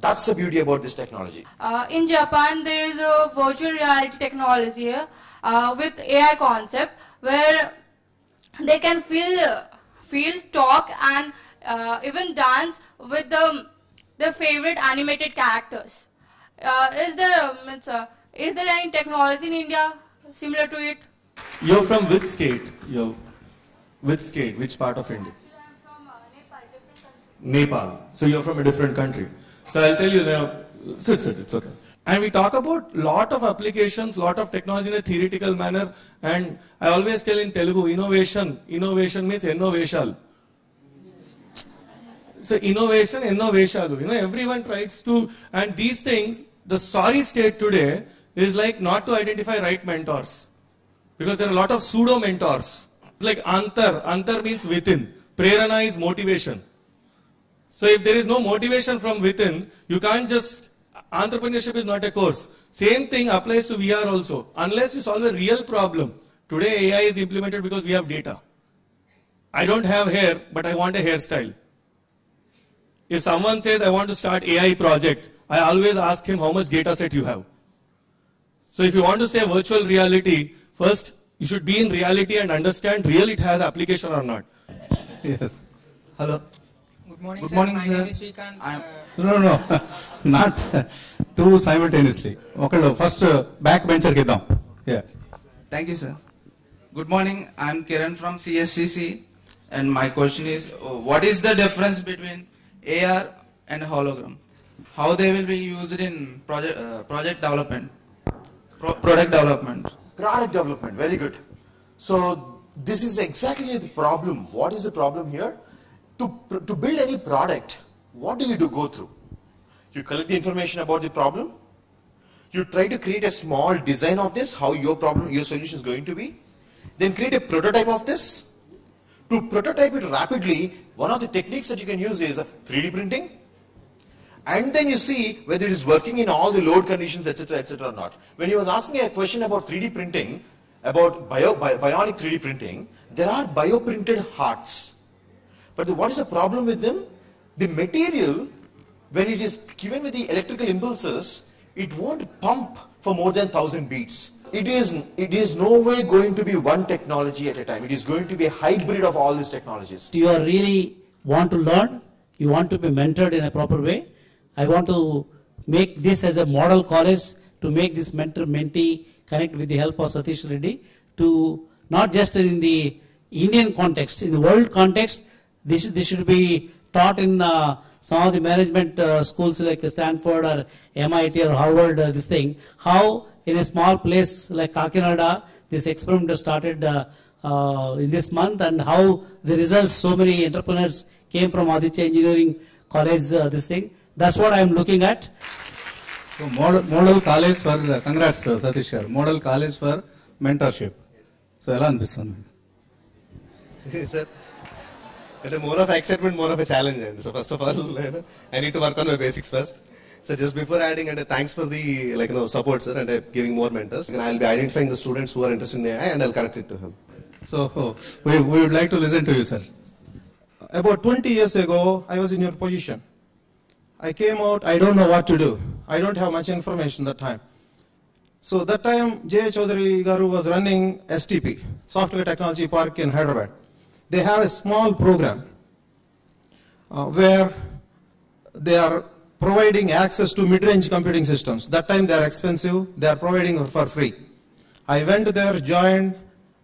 That's the beauty about this technology. Uh, in Japan, there is a virtual reality technology uh, with AI concept where they can feel, feel, talk, and uh, even dance with the their favorite animated characters. Uh, is there um, uh, is there any technology in India similar to it? You're from which state? You're which state? Which part of India? Nepal. So you're from a different country. So I'll tell you now. Sit, sit. It's okay. And we talk about lot of applications, lot of technology in a theoretical manner. And I always tell in Telugu, innovation. Innovation means innovation. So innovation, innovation. You know, everyone tries to, and these things, the sorry state today is like not to identify right mentors. Because there are a lot of pseudo mentors. It's like antar. Antar means within. Prerana is motivation. So if there is no motivation from within, you can't just, entrepreneurship is not a course. Same thing applies to VR also. Unless you solve a real problem. Today AI is implemented because we have data. I don't have hair, but I want a hairstyle. If someone says, I want to start AI project, I always ask him how much data set you have. So if you want to say virtual reality, first you should be in reality and understand real it has application or not. Yes. Hello. Good morning, Good sir. morning, My sir. name is I'm, uh, no, no, no. Not two simultaneously. Okay, first uh, back bencher down. Yeah. Thank you, sir. Good morning. I'm Kiran from CSCC, and my question is, uh, what is the difference between AR and hologram? How they will be used in project uh, project development, Pro product development? Product development. Very good. So this is exactly the problem. What is the problem here? To, to build any product, what do you do go through? You collect the information about the problem. You try to create a small design of this, how your problem, your solution is going to be. Then create a prototype of this. To prototype it rapidly, one of the techniques that you can use is 3D printing. And then you see whether it is working in all the load conditions, etc., etc., or not. When he was asking a question about 3D printing, about bio, bi- bionic 3D printing, there are bioprinted hearts. But the, what is the problem with them? The material, when it is given with the electrical impulses, it won't pump for more than 1000 beats. It is, it is no way going to be one technology at a time. It is going to be a hybrid of all these technologies. Do you really want to learn, you want to be mentored in a proper way. I want to make this as a model college to make this mentor mentee connect with the help of Satish Reddy to not just in the Indian context, in the world context, this, this should be taught in uh, some of the management uh, schools like Stanford or MIT or Harvard, uh, this thing, how in a small place like Kakinada, this experiment was started uh, uh, in this month and how the results, so many entrepreneurs came from Aditya Engineering College, uh, this thing. That's what I am looking at. So model model college for congrats Satish గారు model college for mentorship so ఎలా అనిపిస్తుంది Sir, it's a more of excitement, more of a అంటే more of excitement more of a challenge అండి so first of all I need to work on my basics first so just before adding అంటే thanks for the like no support sir అంటే giving more mentors I will be identifying the students in or and in and connect connect it to him so we would like to listen to you sir About 20 years ago, I was in your position. I came out, I don't know what to do. I don't have much information that time. So that time, JH Chaudhary Garu was running STP, Software Technology Park in Hyderabad. They have a small program uh, where they are providing access to mid-range computing systems. That time they are expensive, they are providing for free. I went there, joined,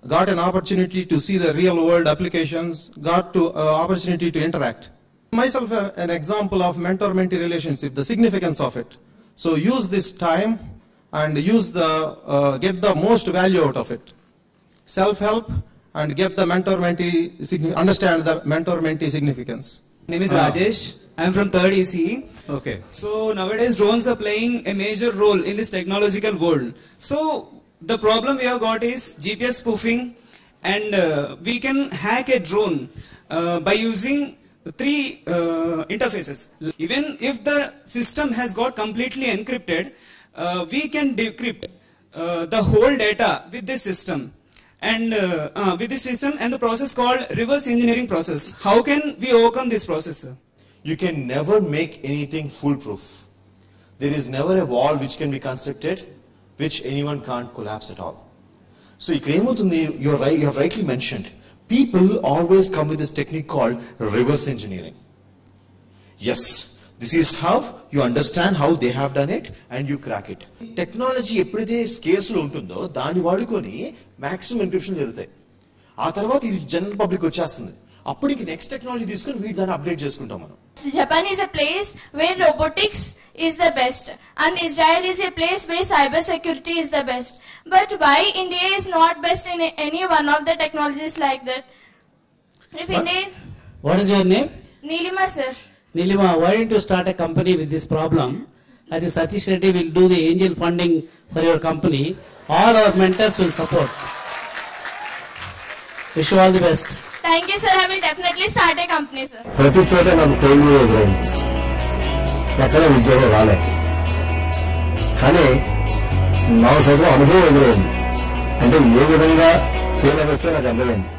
got an opportunity to see the real world applications, got to uh, opportunity to interact. Myself uh, an example of mentor-mentee relationship, the significance of it. So use this time and use the, uh, get the most value out of it. Self-help and get the mentor-mentee, understand the mentor-mentee significance. name is Uh, Rajesh. I'm from third ECE. Okay. So nowadays drones are playing a major role in this technological world. So the problem we have got is GPS spoofing and uh, we can hack a drone uh, by using three uh, interfaces. Even if the system has got completely encrypted, uh, we can decrypt uh, the whole data with this system and uh, uh, with this system and the process called reverse engineering process. How can we overcome this process, sir? You can never make anything foolproof. There is never a wall which can be constructed which anyone can't collapse at all. So you right, you have rightly mentioned, people always come with this technique called reverse engineering. Yes, this is how you understand how they have done it and you crack it. Technology ఎప్పుడైతే స్కేర్స్లో ఉంటుందో దాన్ని వాడుకొని maximum encryption జరుగుతాయి ఆ తర్వాత ఇది general public వచ్చేస్తుంది అప్పుడు ఇంక నెక్స్ట్ టెక్నాలజీ తీసుకొని వీటి దాన్ని అప్డేట్ చేసుకుంటాం మనం Japan is a place where robotics is the best, and Israel is a place where cybersecurity is the best. But why India is not best in any one of the technologies like that? If What? India is What is your name? Nilima sir. Nilima, why don't you start a company with this problem? I think Satish Reddy will do the angel funding for your company. All our mentors will support. Wish you all the best. Thank you sir. I will definitely start a company sir. ప్రతి చోట నాకు failure ఎదురైంది ఎక్కడ ఉద్యోగం రాలే కానీ నాలుగు సంవత్సరం అనుభవం ఎదురైంది అంటే ఏ విధంగా ఫెయిల్ అవ్వచ్చో నాకు అర్థమైంది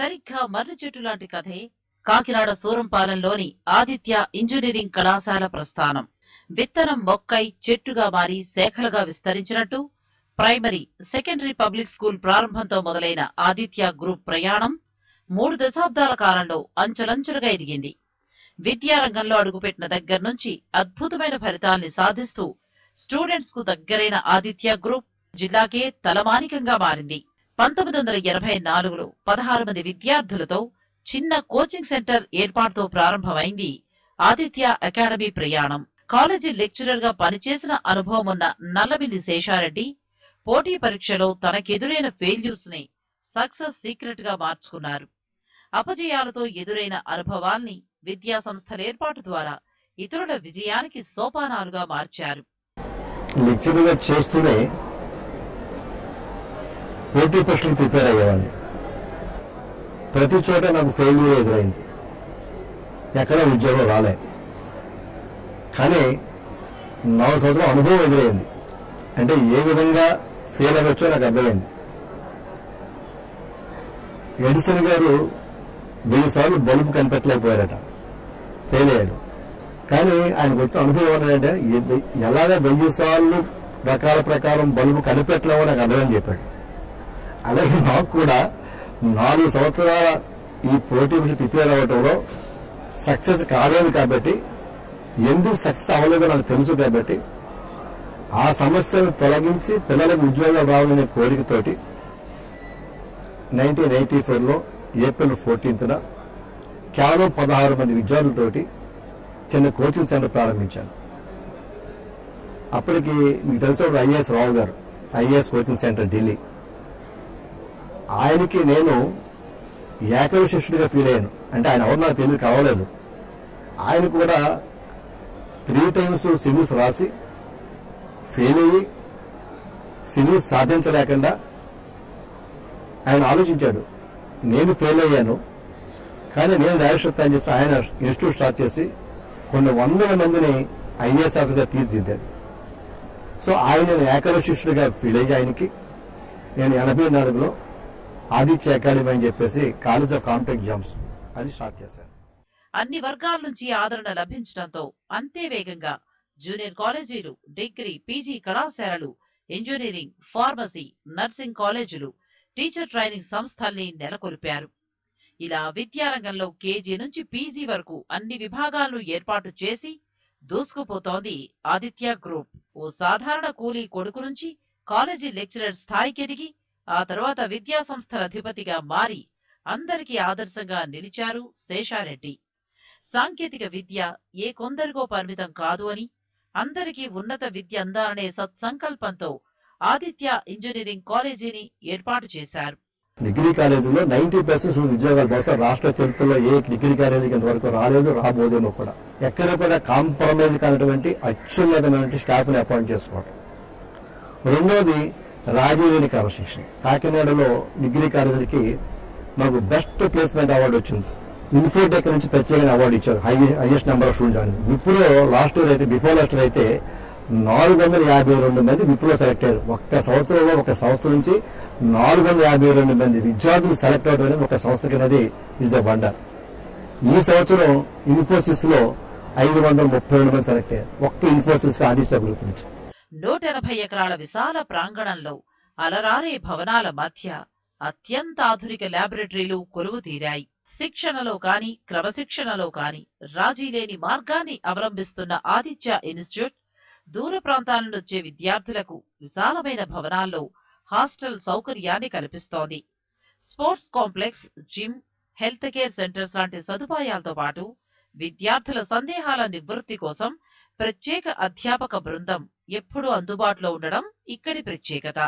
సరిగ్గా మర్రి చెట్టు లాంటి కథే. కాకినాడ సూరంపాలెంలోని ఆదిత్య ఇంజనీరింగ్ కళాశాల ప్రస్థానం. విత్తనం మొక్కై చెట్టుగా మారి శాఖలుగా విస్తరించినట్టు ప్రైమరీ సెకండరీ పబ్లిక్ స్కూల్ ప్రారంభంతో మొదలైన ఆదిత్య గ్రూప్ ప్రయాణం మూడు దశాబ్దాల కాలంలో అంచెలంచెలుగా ఎదిగింది. విద్యారంగంలో అడుగుపెట్టిన దగ్గర నుంచి అద్భుతమైన ఫలితాల్ని సాధిస్తూ స్టూడెంట్స్కు దగ్గరైన ఆదిత్య గ్రూప్ జిల్లాకే తలమానికంగా మారింది. పంతొమ్మిది వందల ఎనభై నాలుగులో పదహారు మంది విద్యార్థులతో చిన్న కోచింగ్ సెంటర్ ఏర్పాటుతో ప్రారంభమైంది. ఆదిత్య అకాడమీ ప్రయాణం. కాలేజీ లెక్చరర్గా పనిచేసిన అనుభవం ఉన్న నల్లమిల్లి శేషారెడ్డి పోటీ పరీక్షలో తనకెదురైన ఫెయిల్యూర్స్ని సక్సెస్ సీక్రెట్గా మార్చుకున్నారు. అపజయాలతో ఎదురైన అనుభవాల్ని విద్యా సంస్థల ఏర్పాటు ద్వారా ఇతరుల విజయానికి సోపానాలుగా మార్చారు. లెక్చర్గా చేస్తూనే పోటీ పరీక్షలు ప్రిపేర్ అయ్యేవాడిని. ప్రతి చోట నాకు ఫెయిల్యూర్ ఎదురైంది. ఎక్కడ ఉద్యోగం రాలే. కానీ నాలుగు సంవత్సరం అనుభవం ఎదురైంది. అంటే ఏ విధంగా ఫెయిల్ అవ్వచ్చో నాకు అర్థమైంది. ఎడిసన్ గారు వెయ్యి సార్లు బల్బు కనిపెట్టలేకపోయారట. ఫెయిల్ అయ్యాడు. కానీ ఆయన గొప్ప అనుభవం ఏంటంటే ఎలాగ వెయ్యి సార్లు రకాల ప్రకారం బల్బు కనిపెట్టలేమో నాకు అర్థమని చెప్పాడు. అలాగే నాకు కూడా నాలుగు సంవత్సరాల ఈ పోటీకి ప్రిపేర్ అవ్వటంలో సక్సెస్ కాలేదు కాబట్టి ఎందుకు సక్సెస్ అవ్వలేదో నాకు తెలుసు కాబట్టి ఆ సమస్యను తొలగించి పిల్లలకు ఉద్యోగాలు రావాలనే కోరికతోటి నైన్టీన్ ఎయిటీ ఫోర్లో ఏప్రిల్ ఫోర్టీన్త్న కేవలం పదహారు మంది విద్యార్థులతోటి చిన్న కోచింగ్ సెంటర్ ప్రారంభించాను. అప్పటికి మీకు తెలిసిన ఐఏఎస్ రావు గారు ఐఏఎస్ కోచింగ్ సెంటర్ ఢిల్లీ. ఆయనకి నేను ఏకవ శిష్యుడిగా ఫీల్ అయ్యాను. అంటే ఆయన ఎవరు నాకు తెలియదు కావలేదు. ఆయన కూడా త్రీ టైమ్స్ సివిల్స్ రాసి ఫెయిల్ అయ్యి సివిల్స్ సాధించలేకుండా ఆయన ఆలోచించాడు. నేను ఫెయిల్ అయ్యాను. కానీ నేను డైరెక్షన్ అని చెప్పి ఆయన ఇన్స్టిట్యూట్ స్టార్ట్ చేసి కొన్ని వందల మందిని ఐఏఎస్ ఆఫీసర్గా తీర్చిదిద్దాడు. సో ఆయన నేను శిష్యుడిగా ఫీల్ అయ్యి ఆయనకి నేను ఎనభై నాలుగులో ఆదిత్య అకాడమీ అని చెప్పేసి కాలేజ్ ఆఫ్ కాంటాక్ట్ జామ్స్ అది స్టార్ట్ చేశారు. అన్ని వర్గాల నుంచి ఆదరణ లభించడంతో అంతే వేగంగా జూనియర్ కాలేజీలు డిగ్రీ పీజీ కళాశాలలు ఇంజనీరింగ్ ఫార్మసీ నర్సింగ్ కాలేజీలు టీచర్ ట్రైనింగ్ సంస్థల్ని నెలకొల్పారు. ఇలా విద్యారంగంలో కేజీ నుంచి పీజీ వరకు అన్ని విభాగాలను ఏర్పాటు చేసి దూసుకుపోతోంది ఆదిత్య గ్రూప్ ఓ సాధారణ కూలీ కొడుకు నుంచి కాలేజీ లెక్చరర్ స్థాయికి ఎదిగి ఆ తర్వాత విద్యా సంస్థల అధిపతిగా మారి అందరికీ ఆదర్శంగా నిలిచారు శేషారెడ్డి. సాంకేతిక విద్య ఏ కొందరికో పరిమితం కాదు అని అందరికీ ఉన్నత విద్య అందాలనే సత్సంకల్పంతో ఆదిత్య ఇంజనీరింగ్ కాలేజీని ఏర్పాటు చేశారు. డిగ్రీ కాలేజీలో నైన్టీ పర్సెంట్ ఉద్యోగాలు బహుశా రాష్ట్ర చరిత్రలో ఏ డిగ్రీ కాలేజీకి ఇంతవరకు రాలేదు రాబోదేమో కూడా. ఎక్కడ కూడా కాంప్రమైజ్ కానటువంటి అత్యున్నతమైన స్టాఫ్ని అపాయింట్ చేసుకోవడం రెండోది రాజీవేణి క్రమశిక్షణ కాకినాడలో డిగ్రీ కాలేజీలకి మాకు బెస్ట్ ప్లేస్మెంట్ అవార్డు వచ్చింది. ఇన్ఫోటెక్ నుంచి ప్రత్యేకంగా అవార్డు ఇచ్చారు. High highest number of students అని. విప్రో లాస్ట్ ఇయర్ అయితే బిఫోర్ లాస్ట్ ఇయర్ అయితే నాలుగు వందల యాభై రెండు మంది విప్రో సెలెక్ట్ అయ్యారు. ఒక్క సంవత్సరంలో ఒక సంస్థ నుంచి నాలుగు వందల యాభై రెండు మంది విద్యార్థులు సెలెక్ట్ అవడం అనేది ఒక సంస్థకి అనేది ఇస్ అ వండర్ ఈ సంవత్సరం ఇన్ఫోసిస్లో ఐదు వందల ముప్పై రెండు మంది సెలెక్ట్ అయ్యారు. ఒక్క ఇన్ఫోసిస్ ఆదిత్య గ్రూప్ నుంచి నూట ఎనభై ఎకరాల విశాల ప్రాంగణంలో అలరారే భవనాల మధ్య అత్యంత ఆధునిక ల్యాబొరేటరీలు కొలువు తీరాయి శిక్షణలో కాని క్రమశిక్షణలో కాని రాజీ లేని మార్గాన్ని అవలంబిస్తున్న ఆదిత్య ఇన్స్టిట్యూట్ దూర ప్రాంతాల నుంచే విద్యార్థులకు విశాలమైన భవనాల్లో హాస్టల్ సౌకర్యాన్ని కల్పిస్తోంది. Sports complex gym health care centres లాంటి సదుపాయాలతో పాటు విద్యార్థుల సందేహాల నివృత్తి కోసం ప్రత్యేక అధ్యాపక బృందం ఎప్పుడూ అందుబాటులో ఉండడం ఇక్కడి ప్రత్యేకత.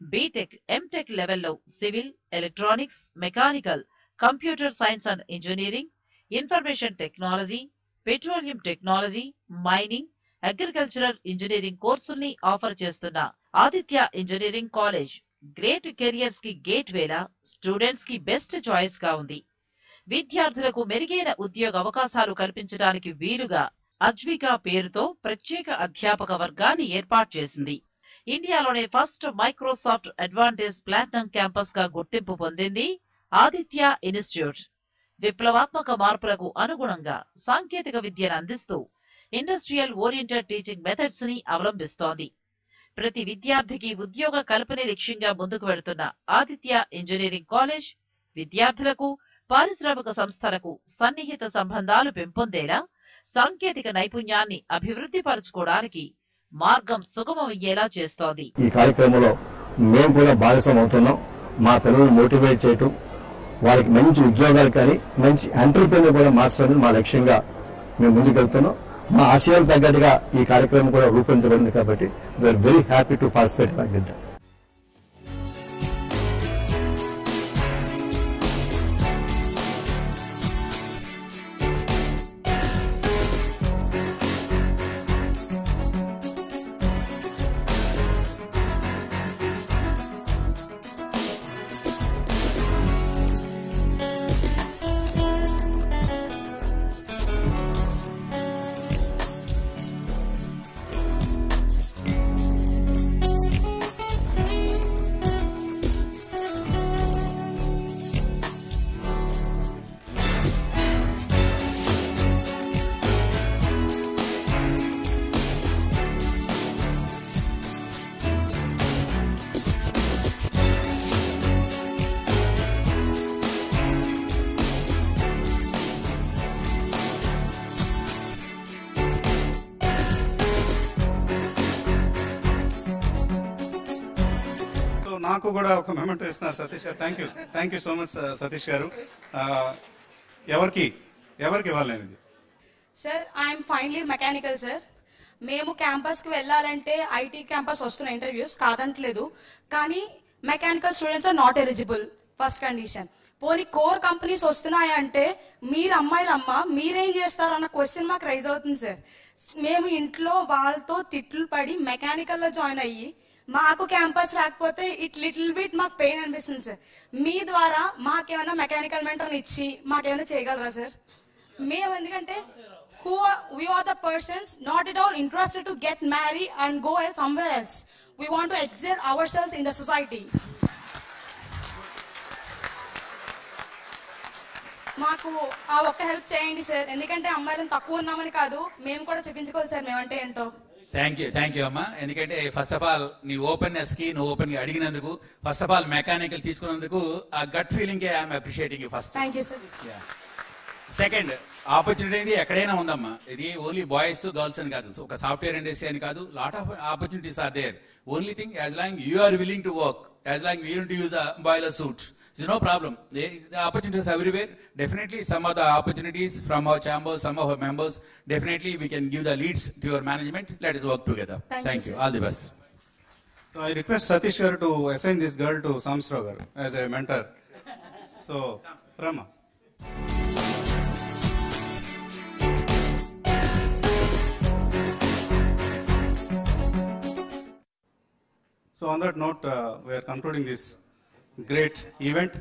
బీటెక్ ఎంటెక్ లెవెల్లో civil electronics mechanical computer science and engineering information technology petroleum technology mining agricultural engineering కోర్సుల్ని offer చేస్తున్న ఆదిత్య ఇంజనీరింగ్ కాలేజ్. గ్రేట్ కెరియర్స్కి గేట్ వేలా స్టూడెంట్స్కి బెస్ట్ చాయిస్గా ఉంది. విద్యార్థులకు మెరుగైన ఉద్యోగ అవకాశాలు కల్పించడానికి వీలుగా అజ్వికా పేరుతో ప్రత్యేక అధ్యాపక వర్గాన్ని ఏర్పాటు చేసింది. ఇండియాలోనే ఫస్ట్ మైక్రోసాఫ్ట్ అడ్వాంటేజ్ ప్లాటినం క్యాంపస్గా గుర్తింపు పొందింది ఆదిత్య ఇన్స్టిట్యూట్ విప్లవాత్మక మార్పులకు అనుగుణంగా సాంకేతిక విద్యను అందిస్తూ ఇండస్ట్రియల్ ఓరియంటెడ్ టీచింగ్ మెథడ్స్ని అవలంబిస్తోంది. ప్రతి విద్యార్థికి ఉద్యోగ కల్పనే లక్ష్యంగా ముందుకు వెళుతున్న ఆదిత్య ఇంజనీరింగ్ కాలేజ్ విద్యార్థులకు పారిశ్రామిక సంస్థలకు సన్నిహిత సంబంధాలు పెంపొందేలా సాంకేతిక నైపుణ్యాన్ని అభివృద్ధి పరచుకోవడానికి మార్గం సుగమమయ్యేలా చేస్తోంది. ఈ కార్యక్రమంలో మేము కూడా భాగస్వామి అవుతున్నాం. మా పిల్లల్ని మోటివేట్ చేయటం వాళ్ళకి మంచి ఉద్యోగాలు కానీ మంచి ఎంటర్ప్రీనర్ కూడా మార్చడం మా లక్ష్యంగా మేము ముందుకెళ్తున్నాం. మా ఆశయాలు తగ్గట్టుగా ఈ కార్యక్రమం కూడా రూపొందించబడింది కాబట్టి we are very happy to participate with that మాకు కూడా ఒక మెమెంట్ ఇస్తున్నారు Satish garu. Thank you thank you so much Satish garu. Uh, ఎవరికి? ఎవరికి ఇవ్వాలి నేను ఇది sir I'm final year mechanical sir మేము క్యాంపస్కి వెళ్ళాలంటే ఐటీ క్యాంపస్ వస్తున్న ఇంటర్వ్యూస్ కాదంటలేదు. కానీ mechanical students are not eligible first condition పోనీ కోర్ కంపెనీస్ వస్తున్నాయి అంటే మీరు అమ్మాయిలమ్మ మీరేం చేస్తారు అన్న క్వశ్చన్ మాకు రైజ్ అవుతుంది సార్ మేము ఇంట్లో వాళ్ళతో తిట్లు పడి మెకానికల్లో జాయిన్ అయ్యి మాకు క్యాంపస్ లేకపోతే ఇట్ లిటిల్ బిట్ మాకు పెయిన్ అనిపిస్తుంది సార్ మీ ద్వారా మాకేమైనా మెకానికల్ మెంటర్ ఇచ్చి మాకేమైనా చేయగలరా సార్ మేము ఎందుకంటే who we are the persons not it all interested to get marry and go go else somewhere else. We want to excel ourselves in the మాకు ఆ ఒక్క హెల్ప్ చేయండి సార్ ఎందుకంటే అమ్మాయిలను తక్కువ ఉన్నామని కాదు మేము కూడా చూపించుకోవాలి సార్ మేమంటే ఏంటో. థ్యాంక్ యూ థ్యాంక్ యూ అమ్మా. ఎందుకంటే ఫస్ట్ ఆఫ్ ఆల్ నీ ఓపెన్నెస్కి నువ్వు ఓపెన్గా అడిగినందుకు ఫస్ట్ ఆఫ్ ఆల్ మెకానికల్ తీసుకున్నందుకు ఆ gut feeling I'm appreciating you first thank you sir second opportunity అనేది ఎక్కడైనా ఉందమ్మా. ఇది ఓన్లీ బాయ్స్ గర్ల్స్ అని కాదు. ఒక సాఫ్ట్వేర్ ఇండస్ట్రీ అని కాదు. Lot of opportunities are there only thing as long you are willing to work as long you to use a boiler suit There's no problem. They, the opportunities are everywhere. Definitely, some of the opportunities from our chambers, some of our members. Definitely, we can give the leads to your management. Let us work together. Thank you, Thank you. sir. All the best. So I request Satish garu to assign this girl to Samsrav garu as a mentor. So, Rama. So on that note, uh, we are concluding this great event.